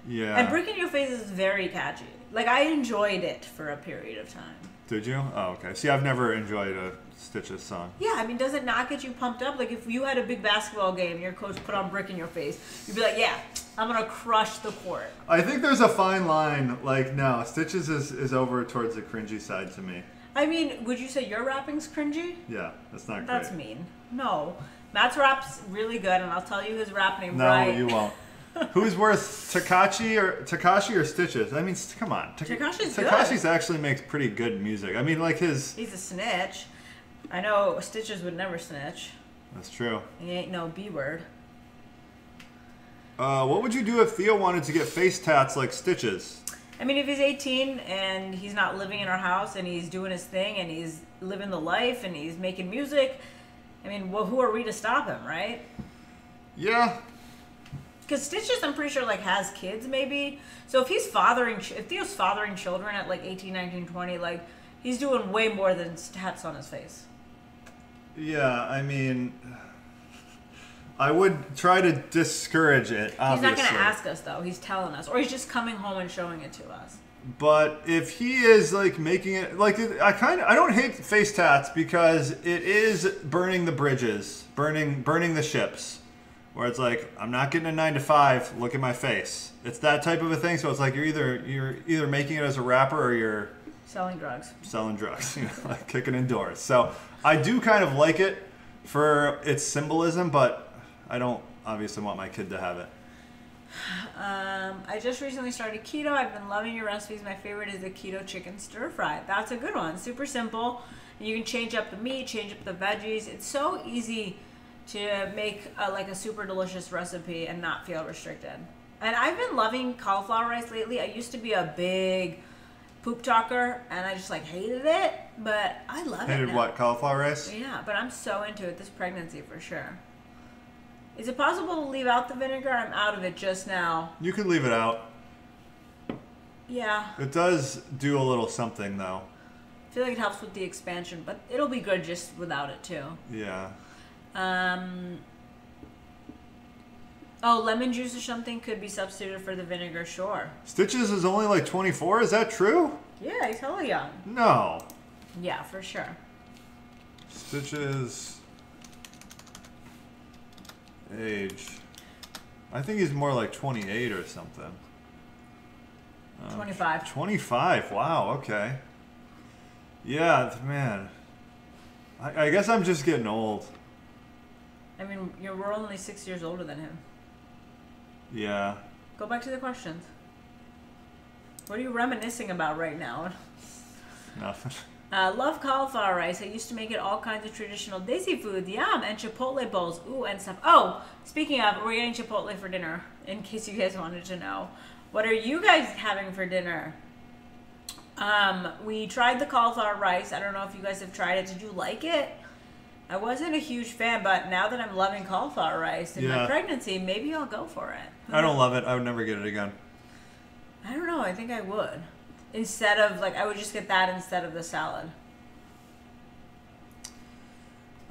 Yeah. And Brick in Your Face is very catchy. Like I enjoyed it for a period of time. Did you? Oh, okay. See, I've never enjoyed a Stitches song. Yeah, I mean, does it not get you pumped up? Like if you had a big basketball game, and your coach put on Brick in Your Face, you'd be like, "Yeah, I'm gonna crush the court." I think there's a fine line. Like, no, Stitches is, is over towards the cringy side to me. I mean, would you say your rapping's cringy? Yeah, that's not great. That's mean. No, Matt's rap's really good, and I'll tell you his rap name No, right. you won't. Who's worse, Tekashi or Tekashi or Stitches? I mean, come on. Tak- Tekashi's good. Tekashi's actually makes pretty good music. I mean, like his. He's a snitch. I know Stitches would never snitch. That's true. He ain't no B word. Uh, what would you do if Theo wanted to get face tats like Stitches? I mean, if he's 18 and he's not living in our house and he's doing his thing and he's living the life and he's making music, I mean, well, who are we to stop him, right? Yeah, Because Stitches, I'm pretty sure, like, has kids, maybe. So if he's fathering, if Theo's fathering children at, like, 18, 19, 20, like, he's doing way more than tats on his face. yeah. I mean, I would try to discourage it. He's Obviously. not going to ask us, though. He's telling us. Or he's just coming home and showing it to us. But if he is like making it like I kind of I don't hate face tats because it is burning the bridges, burning burning the ships. Where it's like I'm not getting a 9 to 5, look at my face. It's that type of a thing so it's like you're either you're either making it as a rapper or you're Selling drugs. selling drugs, you know, like kicking indoors. So I do kind of like it for its symbolism, but I don't obviously want my kid to have it. Um, I just recently started keto. I've been loving your recipes. My favorite is the keto chicken stir fry. That's a good one. Super simple. You can change up the meat, change up the veggies. It's so easy to make a, like a super delicious recipe and not feel restricted. And I've been loving cauliflower rice lately. I used to be a big poop talker and I just like hated it, but I love it. Hated what? Cauliflower rice? Yeah, but I'm so into it this pregnancy for sure. Is it possible to leave out the vinegar? I'm out of it just now. You could leave it out. Yeah, It does do a little something though. I feel like it helps with the expansion, but it'll be good just without it too. Yeah. Um, oh, lemon juice or something could be substituted for the vinegar. Sure. Stitches is only like 24. Is that true? Yeah, he's hella young. No. Yeah, for sure. Stitches age. I think he's more like 28 or something. Um, 25. 25. Wow. Okay. Yeah, man. I, I guess I'm just getting old. I mean, you're we're only six years older than him. Yeah. Go back to the questions. What are you reminiscing about right now? Nothing. Uh, love cauliflower rice. I used to make it all kinds of traditional Desi food. Yum. And Chipotle bowls. Ooh, and stuff. Oh, speaking of, we're getting Chipotle for dinner, in case you guys wanted to know. What are you guys having for dinner? Um, we tried the cauliflower rice. I don't know if you guys have tried it. Did you like it? I wasn't a huge fan, but now that I'm loving cauliflower rice in my Yeah. pregnancy, maybe I'll go for it. I don't love it. I would never get it again. I don't know. I think I would. Instead of, like, I would just get that instead of the salad.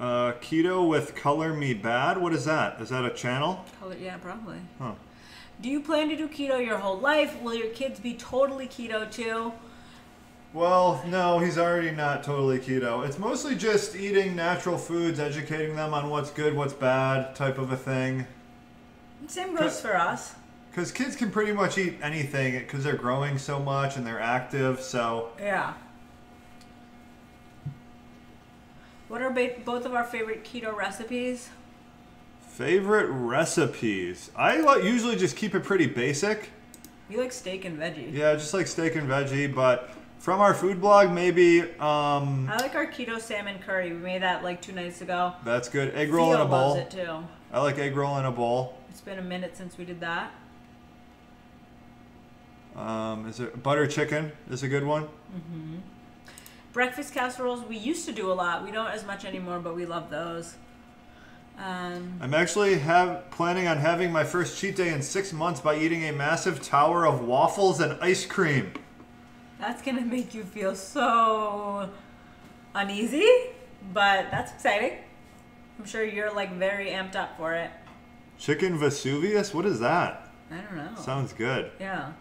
Uh, keto with color me bad. What is that? Is that a channel? Color, yeah, probably. Huh. Do you plan to do keto your whole life? Will your kids be totally keto too? Well, no, he's already not totally keto. It's mostly just eating natural foods, educating them on what's good, what's bad, type of a thing. Same goes for us. Because kids can pretty much eat anything because they're growing so much and they're active. So, Yeah. What are ba- both of our favorite keto recipes? Favorite recipes? I like, usually just keep it pretty basic. You like steak and veggie. Yeah, just like steak and veggie, but from our food blog, maybe um, I like our keto salmon curry. We made that like two nights ago. that's good. Egg roll in a bowl. loves it too. I like egg roll in a bowl. It's been a minute since we did that. Um, is it butter chicken? Is a good one. Mm-hmm. Breakfast casseroles we used to do a lot. We don't as much anymore, but we love those. Um, I'm actually have planning on having my first cheat day in six months by eating a massive tower of waffles and ice cream. That's gonna make you feel so uneasy, but that's exciting. I'm sure you're like very amped up for it. Chicken Vesuvius? What is that? I don't know. Sounds good. Yeah.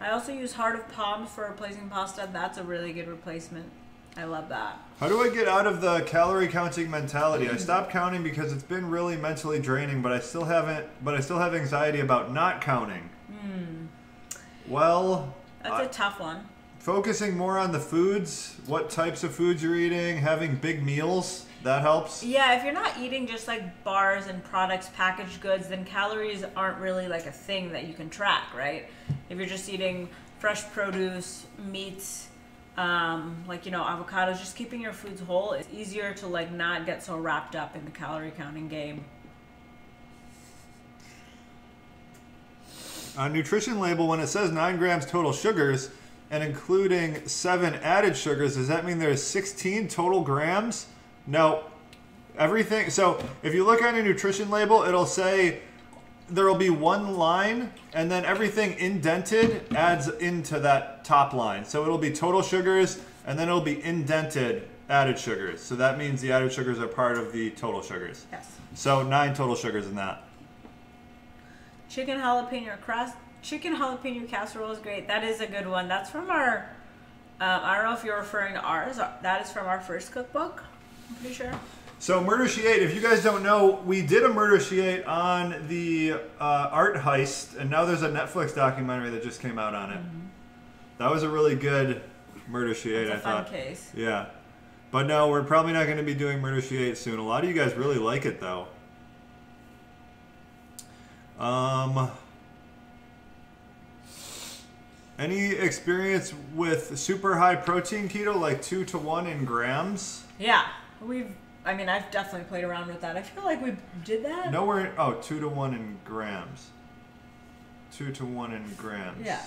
I also use heart of palms for replacing pasta. That's a really good replacement. I love that. How do I get out of the calorie counting mentality? I stopped counting because it's been really mentally draining, but I still haven't. But I still have anxiety about not counting. Hmm. Well, That's a tough one. focusing more on the foods, what types of foods you're eating, having big meals, that helps. Yeah, if you're not eating just like bars and products, packaged goods, then calories aren't really like a thing that you can track, right? If you're just eating fresh produce, meats, um, like you know avocados, just keeping your foods whole, it's easier to like not get so wrapped up in the calorie counting game. On nutrition label, when it says nine grams total sugars and including seven added sugars, does that mean there's 16 total grams? No. Everything. So if you look on a nutrition label, it'll say there will be one line, and then everything indented adds into that top line. So it'll be total sugars, and then it'll be indented added sugars. So that means the added sugars are part of the total sugars. Yes. So nine total sugars in that. Chicken jalapeno crust, chicken jalapeno casserole is great. That is a good one. That's from our. Um, I don't know if you're referring to ours. That is from our first cookbook. I'm pretty sure. So Murder She Ate, if you guys don't know, we did a Murder She Ate on the uh, art heist, and now there's a Netflix documentary that just came out on it. That was a really good Murder She Ate, It's a I fun thought. case. Yeah. But no, we're probably not going to be doing Murder She Ate soon. A lot of you guys really like it though. Um any experience with super high protein keto like 2 to 1 in grams? Yeah, we've. I mean, I've definitely played around with that. I feel like we did that. Nowhere. Oh, two to one in grams. Two to one in grams. Yeah.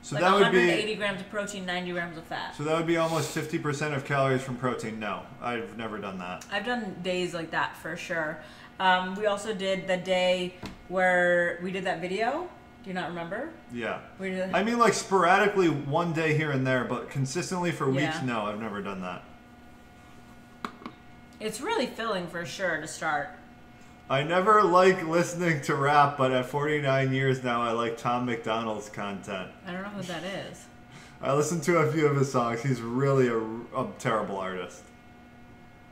So like that would 180 be. grams of protein, 90 grams of fat. So that would be almost fifty percent of calories from protein. No, I've never done that. I've done days like that for sure. Um, we also did the day where we did that video. Do you not remember? Yeah. We did. I mean, like sporadically, one day here and there, but consistently for weeks. Yeah. No, I've never done that. it's really filling for sure to start. I never like listening to rap, but at 49 years now, I like Tom MacDonald's content. I don't know who that is. I listened to a few of his songs. He's really a, a terrible artist.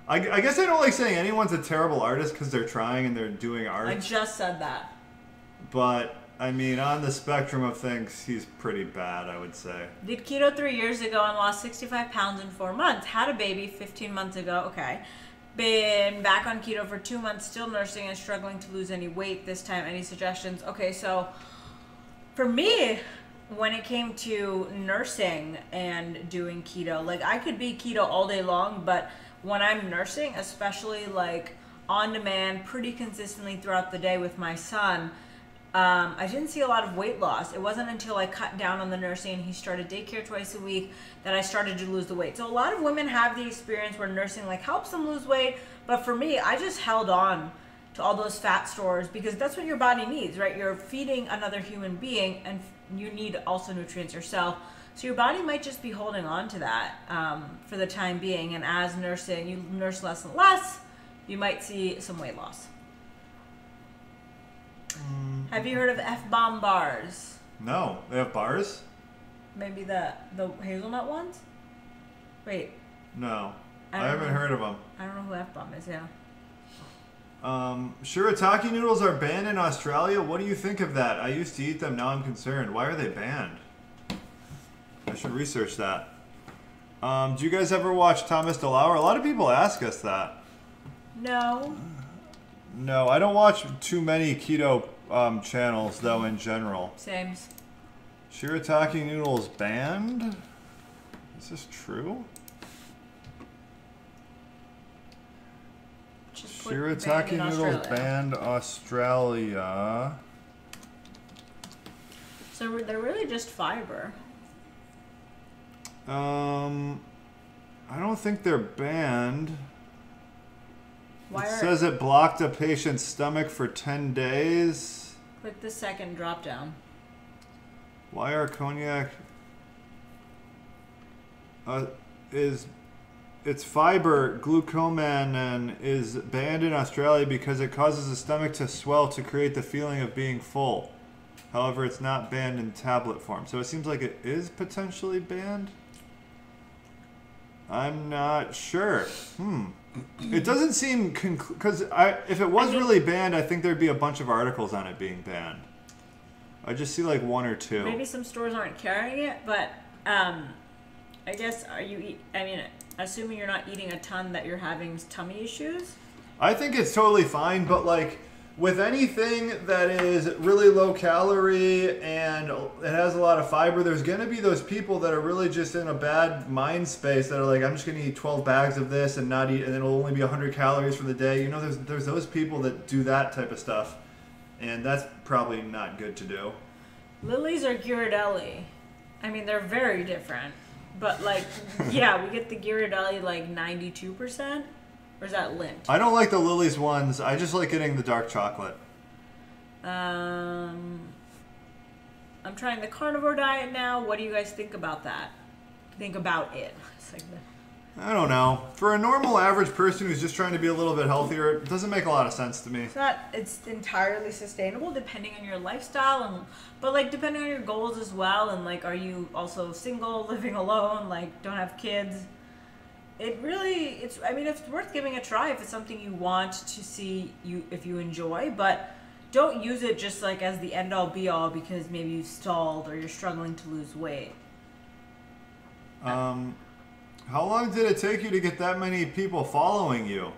I, I guess I don't like saying anyone's a terrible artist because they're trying and they're doing art. I just said that. but I mean, on the spectrum of things, he's pretty bad. I would say. Did keto three years ago and lost 65 pounds in four months. Had a baby 15 months ago. Okay. Been back on keto for two months, still nursing and struggling to lose any weight this time. Any suggestions? Okay, so for me, when it came to nursing and doing keto, like I could be keto all day long, but when I'm nursing, especially like on demand, pretty consistently throughout the day with my son, um, I didn't see a lot of weight loss. It wasn't until I cut down on the nursing and he started daycare twice a week that I started to lose the weight. So a lot of women have the experience where nursing like helps them lose weight, but for me, I just held on to all those fat stores because that's what your body needs, right? You're feeding another human being and you need also nutrients yourself. So your body might just be holding on to that um, for the time being. And as nursing, you nurse less and less, you might see some weight loss. Have you heard of F bomb bars? No, they have bars. Maybe the the hazelnut ones. Wait, No, I I, haven't know. heard of them. I don't know who F bomb is. Yeah. Um, shirataki noodles are banned in Australia. What do you think of that? I used to eat them. Now I'm concerned. Why are they banned? I should research that. Um, do you guys ever watch Thomas DeLauer? A lot of people ask us that. No. No, I don't watch too many keto um, channels though. In general, Same. shirataki noodles banned. Is this true? Just put banned Shirataki noodles Australia. banned Australia. So they're really just fiber. Um, I don't think they're banned. Why it are says it blocked a patient's stomach for 10 days. click the second drop down? Why are konjac uh, is its fiber glucomannan is banned in Australia because it causes the stomach to swell to create the feeling of being full. However, it's not banned in tablet form. So it seems like it is potentially banned. I'm not sure. Hmm. It doesn't seem because I if it was really banned, I think there'd be a bunch of articles on it being banned. I just see like one or two. Maybe some stores aren't carrying it, but um, I guess are you? Eat, I mean, assuming you're not eating a ton, that you're having tummy issues. I think it's totally fine, but like with anything that is really low calorie and it has a lot of fiber, there's gonna be those people that are really just in a bad mind space that are like, I'm just gonna eat 12 bags of this and not eat, and it'll only be 100 calories for the day. You know, there's there's those people that do that type of stuff, and that's probably not good to do. Lily's or Ghirardelli? I mean, they're very different. But like, yeah, we get the Ghirardelli like 92%. Or is that Lindt? I don't like the Lily's ones. I just like getting the dark chocolate. Um, I'm trying the carnivore diet now. What do you guys think about that? Think about it. It's like the, I don't know. For a normal average person who's just trying to be a little bit healthier, it doesn't make a lot of sense to me. it's not. It's entirely sustainable depending on your lifestyle and, but like depending on your goals as well. And like, are you also single, living alone, like don't have kids? It really, it's. I mean, it's worth giving a try if it's something you want to see you if you enjoy, but. Don't use it just like as the end all be all because maybe you've stalled or you're struggling to lose weight. Um, how long did it take you to get that many people following you?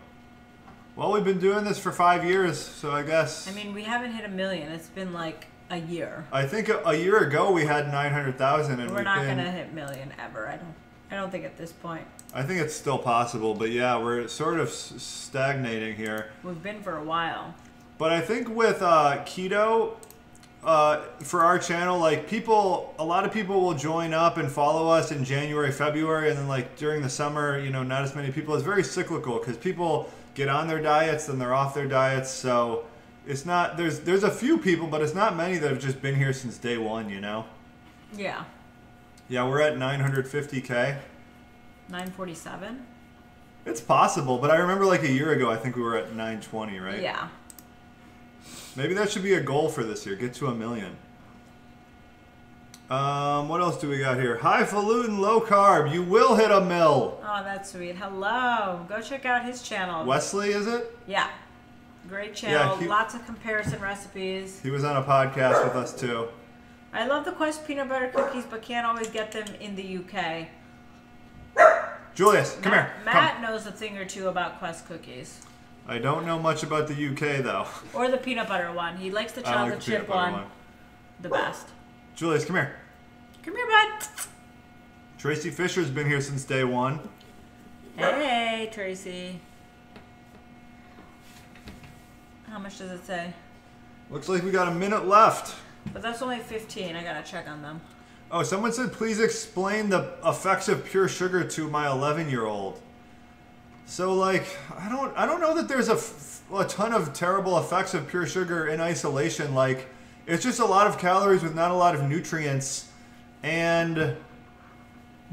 Well, we've been doing this for five years, so I guess. I mean, we haven't hit a million. It's been like a year. I think a, a year ago we had nine hundred thousand, and We're not been. gonna hit million ever. I don't. I don't think at this point. I think it's still possible, but yeah, we're sort of stagnating here. We've been for a while. But I think with uh, keto, uh, for our channel, like people, a lot of people will join up and follow us in January, February, and then like during the summer, you know, not as many people. It's very cyclical because people get on their diets, then they're off their diets. So it's not there's there's a few people, but it's not many that have just been here since day one. You know. Yeah. Yeah, we're at 950k. 947. It's possible, but I remember like a year ago, I think we were at 920, right? Yeah. Maybe that should be a goal for this year. Get to a million. Um, what else do we got here? Highfalutin low carb. You will hit a mill. Oh, that's sweet. Hello. Go check out his channel. Wesley, is it? Yeah. Great channel. he- Lots of comparison recipes. He was on a podcast with us too. I love the Quest peanut butter cookies, but can't always get them in the UK. Julius, come Matt, here. Matt knows a thing or two about Quest cookies. I don't know much about the UK though. Or the peanut butter one. He likes the chocolate like the chip butter one, the best. Julius, come here. Come here, bud. Tracy Fisher's been here since day one. Hey, Tracy. How much does it say? Looks like we got a minute left. But that's only 15. I gotta check on them. Oh, someone said please explain the effects of pure sugar to my 11-year-old. So like, I don't I don't know that there's a, a ton of terrible effects of pure sugar in isolation like it's just a lot of calories with not a lot of nutrients and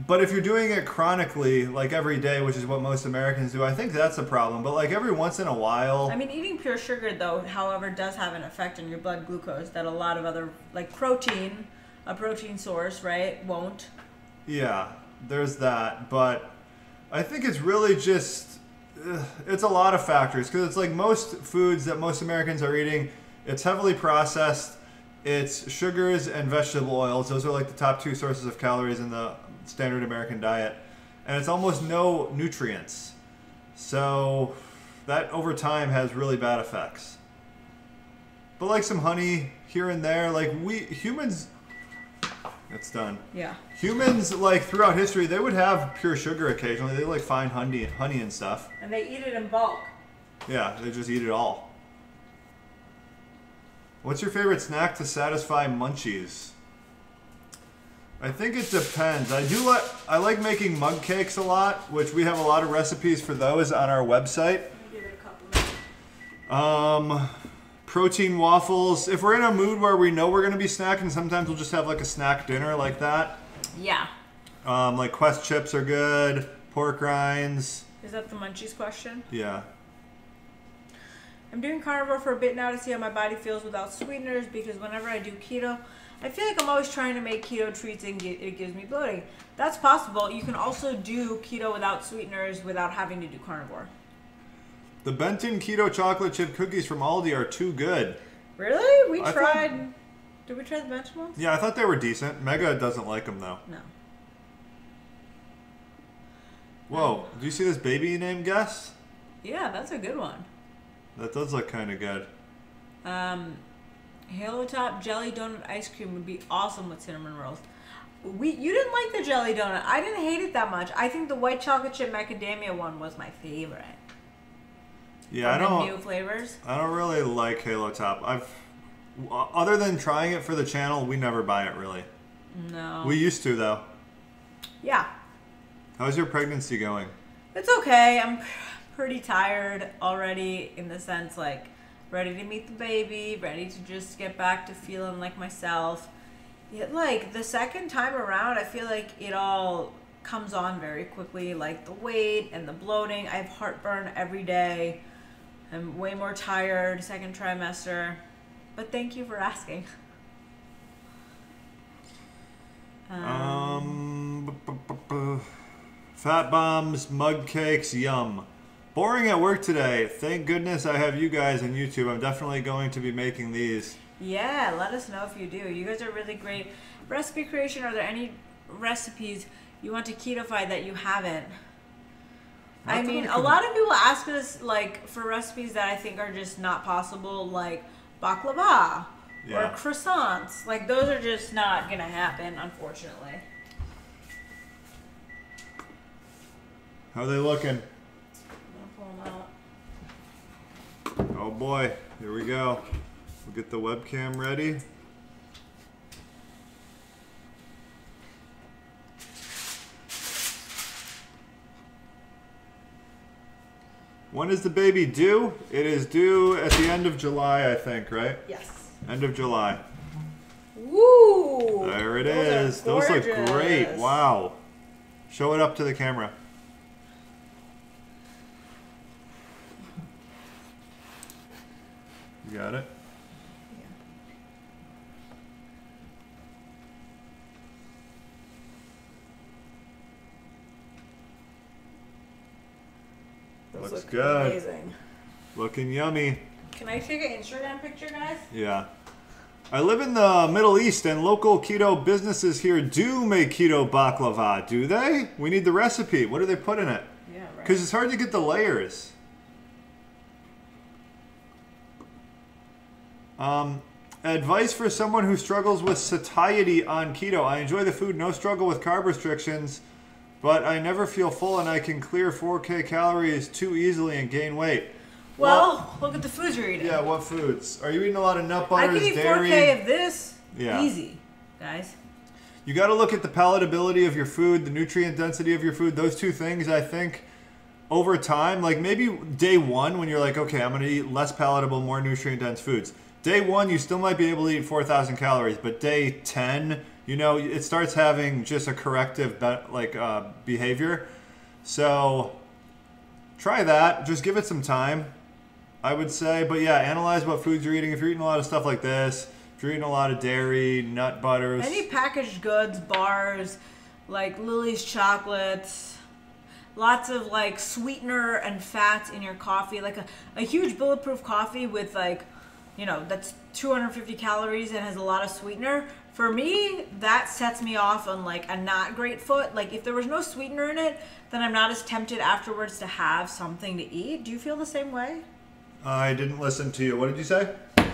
but if you're doing it chronically like every day, which is what most Americans do, I think that's a problem. But like every once in a while, I mean, eating pure sugar, though, however, does have an effect on your blood glucose that a lot of other, like protein, a protein source, right, won't. Yeah, there's that, but I think it's really just it's a lot of factors because it's like most foods that most Americans are eating, it's heavily processed. It's sugars and vegetable oils. Those are like the top two sources of calories in the standard American diet, and it's almost no nutrients. So that over time has really bad effects. But like some honey here and there, like we humans. It's done. Yeah. Humans, like throughout history, they would have pure sugar occasionally. They like find honey, honey and stuff. And they eat it in bulk. Yeah, they just eat it all. What's your favorite snack to satisfy munchies? I think it depends. I do like I like making mug cakes a lot, which we have a lot of recipes for those on our website. Give it a couple minutes. Um, protein waffles. If we're in a mood where we know we're gonna be snacking, sometimes we'll just have like a snack dinner like that. Yeah. Um, like Quest chips are good. Pork rinds. Is that the munchies question? Yeah. I'm doing carnivore for a bit now to see how my body feels without sweeteners because whenever I do keto, I feel like I'm always trying to make keto treats and get, it gives me bloating. That's possible. You can also do keto without sweeteners without having to do carnivore. The Benton keto chocolate chip cookies from Aldi are too good. Really? We I tried. thought- Did we try the bench ones? Yeah, I thought they were decent. Megha doesn't like them though. No. Whoa, do you see this baby name guess? Yeah, that's a good one. That does look kind of good. Um, Halo Top jelly donut ice cream would be awesome with cinnamon rolls. We you didn't like the jelly donut. I didn't hate it that much. I think the white chocolate chip macadamia one was my favorite. Yeah, I don't. new flavors. I don't really like Halo Top. I've, other than trying it for the channel, we never buy it really. No. We used to though. yeah, How's your pregnancy going? it's okay. I'm pretty tired already in the sense like ready to meet the baby, ready to just get back to feeling like myself. Yet like the second time around, I feel like it all comes on very quickly. Like the weight and the bloating. I have heartburn every day. I'm way more tired second trimester. But thank you for asking. Um, bu- fat bombs, mug cakes, yum. Boring at work today. Thank goodness I have you guys on YouTube. I'm definitely going to be making these. Yeah, let us know if you do. You guys are really great. Recipe creation, are there any recipes you want to ketofy that you haven't? I mean, a lot of people ask us like for recipes that I think are just not possible, like baklava Yeah. or croissants. Like those are just not gonna happen, unfortunately. How are they looking? I'm gonna pull 'em out. Oh boy, here we go. We'll get the webcam ready. When is the baby due? It is due at the end of July, I think, right? Yes. End of July. Woo! There it Those is. Those look great. Wow. Show it up to the camera. You got it? Those Looks look good. Amazing. Looking yummy. Can I take an Instagram picture, guys? Yeah. I live in the Middle East and local keto businesses here do make keto baklava, do they? We need the recipe. What do they put in it? Yeah, right. Because it's hard to get the layers. Um, advice for someone who struggles with satiety on keto. I enjoy the food, no struggle with carb restrictions, but I never feel full and I can clear 4K calories too easily and gain weight. Well, look at the foods you're eating. Yeah, what foods? Are you eating a lot of nut butters, I can eat dairy? 4K of this Yeah. easy, guys. You got to look at the palatability of your food, the nutrient density of your food. Those two things, I think, over time, like maybe day one when you're like, okay, I'm going to eat less palatable, more nutrient dense foods. Day one, you still might be able to eat 4,000 calories, but day 10, you know, it starts having just a corrective like uh, behavior. So try that. Just give it some time, I would say. But yeah, analyze what foods you're eating. If you're eating a lot of stuff like this, if you're eating a lot of dairy, nut butters. Any packaged goods, bars, like Lily's chocolates, lots of like sweetener and fats in your coffee, like a, a huge bulletproof coffee with like you know, that's 250 calories and has a lot of sweetener. For me, that sets me off on like a not great foot. Like if there was no sweetener in it, then I'm not as tempted afterwards to have something to eat. Do you feel the same way? I didn't listen to you. What did you say? This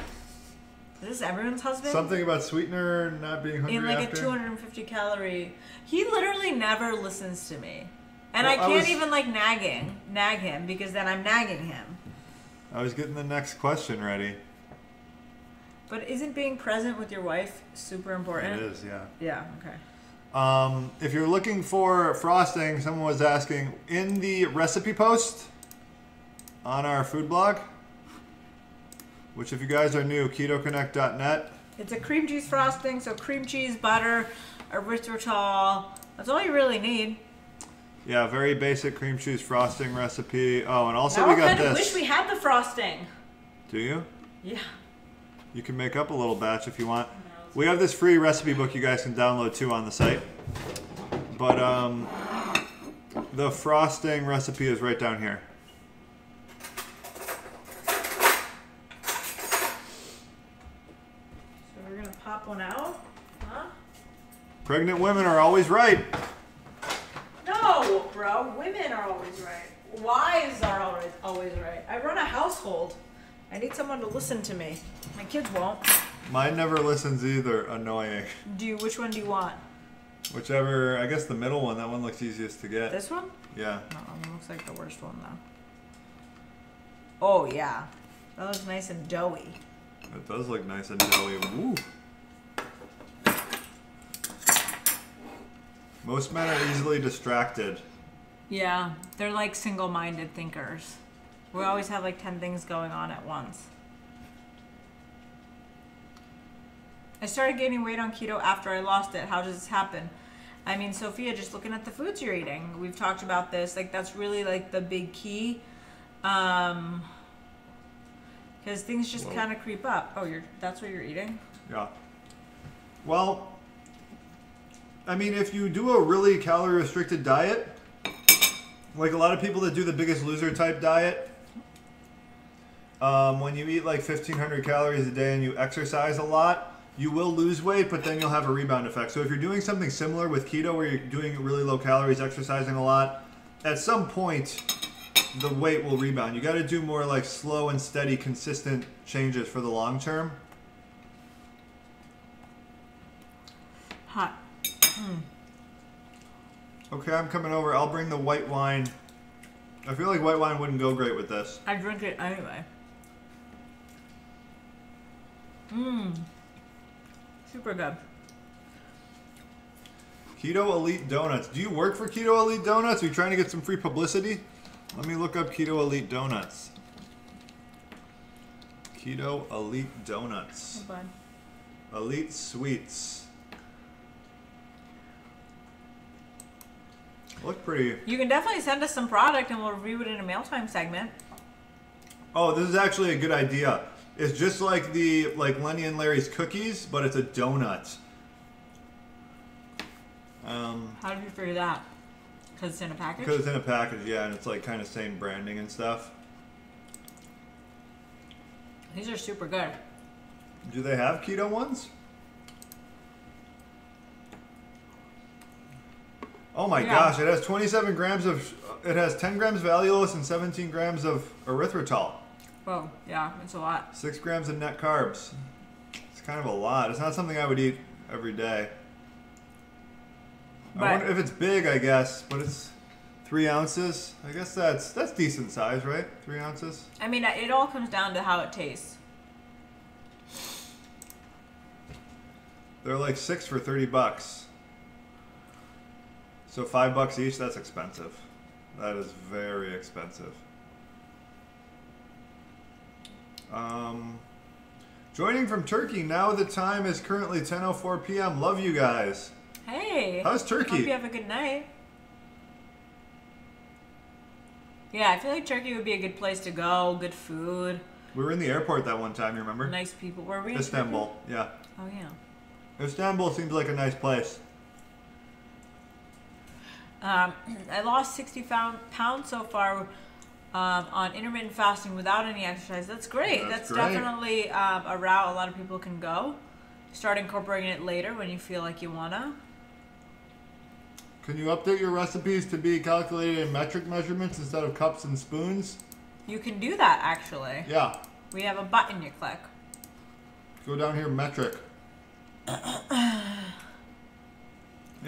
is this everyone's husband? Something about sweetener not being hungry in like after? a 250 calorie. He literally never listens to me, and Well, I I can't was- even like nagging, nag him because then I'm nagging him. I was getting the next question ready. But isn't being present with your wife super important? It is, yeah. Yeah. Okay. Um, if you're looking for frosting, someone was asking in the recipe post on our food blog, which if you guys are new, ketoconnect.net. It's a cream cheese frosting, so cream cheese, butter, erythritol. That's all you really need. Yeah, very basic cream cheese frosting recipe. Oh, and also now we got this. wish we had the frosting. Do you? Yeah. You can make up a little batch if you want. We have this free recipe book you guys can download too on the site. But um, the frosting recipe is right down here. So we're gonna pop one out. Huh? Pregnant women are always right. No, bro. Women are always right. Wives are always always right. I run a household. I need someone to listen to me. My kids won't. Mine never listens either. Annoying. Do you, which one do you want? Whichever, I guess the middle one, that one looks easiest to get. This one? Yeah. No, that looks like the worst one though. Oh yeah, that looks nice and doughy. It does look nice and doughy. Woo. Most men are easily distracted. Yeah, they're like single-minded thinkers. We always have like ten things going on at once. I started gaining weight on keto after I lost it. How does this happen? I mean, Sophia, just looking at the foods you're eating. We've talked about this. Like that's really like the big key. Um because things just kind of creep up. Oh, you're that's what you're eating? Yeah. Well, I mean, if you do a really calorie restricted diet, like a lot of people that do the biggest loser type diet, um, when you eat like 1500 calories a day and you exercise a lot, you will lose weight, but then you'll have a rebound effect. So if you're doing something similar with keto where you're doing really low calories, exercising a lot, at some point, the weight will rebound. You got to do more like slow and steady, consistent changes for the long term. Hot. Okay, I'm coming over. I'll bring the white wine. I feel like white wine wouldn't go great with this. I drink it anyway. Mmm. Super good. Keto Elite Donuts. Do you work for Keto Elite Donuts? Are you trying to get some free publicity? Let me look up Keto Elite Donuts. Keto Elite Donuts. Oh, On. Elite Sweets. Look pretty. You can definitely send us some product and we'll review it in a mail time segment. Oh, this is actually a good idea. It's just like the like Lenny and Larry's cookies, but it's a donut. Um, How did you figure that? Because it's in a package? Because it's in a package, yeah, and it's like kind of same branding and stuff. These are super good. Do they have keto ones? Oh my Yeah. gosh, it has 27 grams of, it has 10 grams of allulose and 17 grams of erythritol. Whoa, yeah, it's a lot. 6 grams of net carbs. It's kind of a lot. It's not something I would eat every day. I wonder if it's big, I guess, but it's three ounces. I guess that's that's decent size, right? Three ounces. I mean, it all comes down to how it tastes. They're like six for 30 bucks. So five bucks each, that's expensive. That is very expensive. Um, joining from Turkey, now the time is currently 10.04 p.m. Love you guys. Hey. How's Turkey? Hope you have a good night. Yeah, I feel like Turkey would be a good place to go. Good food, We were in the airport that one time, you remember? nice people. Were we in Istanbul, yeah. Oh yeah. Istanbul seems like a nice place. Um, I lost 60 pound, pounds so far. Um, on intermittent fasting without any exercise. That's great. That's That's, great. definitely um, a route a lot of people can go. Start incorporating it later when you feel like you wanna. Can you update your recipes to be calculated in metric measurements instead of cups and spoons? You can do that actually. Yeah. We have a button you click. Go down here, metric. it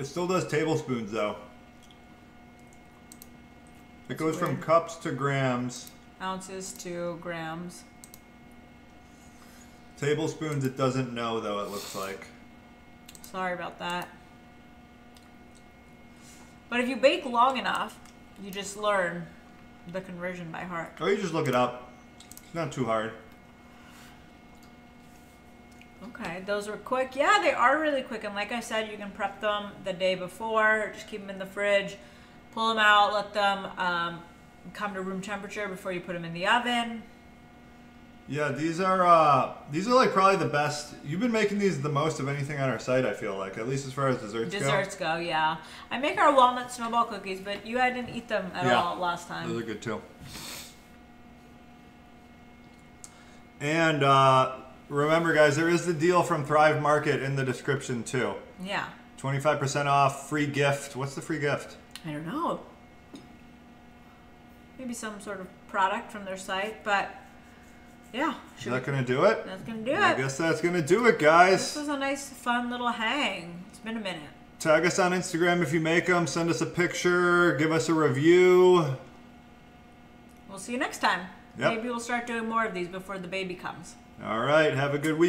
still does tablespoons though. It goes from cups to grams. Ounces to grams. Tablespoons it doesn't know though, it looks like. Sorry about that. But if you bake long enough, you just learn the conversion by heart. Or you just look it up. It's not too hard. Okay, those were quick. Yeah, they are really quick. And like I said, you can prep them the day before. Just keep them in the fridge. Pull them out. Let them um, come to room temperature before you put them in the oven. Yeah, these are uh these are like probably the best. You've been making these the most of anything on our site, I feel like, at least as far as desserts, go. Desserts go, yeah. I make our walnut snowball cookies, but you I didn't eat them at Yeah. all last time. Those are good too. And uh, remember, guys, there is the deal from Thrive Market in the description too. Yeah. Twenty-five percent off, free gift. What's the free gift? I don't know. Maybe some sort of product from their site, but yeah, Is that gonna do it? that's gonna do I it. I guess that's gonna do it, guys. This was a nice, fun little hang. It's been a minute. Tag us on Instagram if you make them. Send us a picture. Give us a review. We'll see you next time. Yep. Maybe we'll start doing more of these before the baby comes. All right. Have a good week.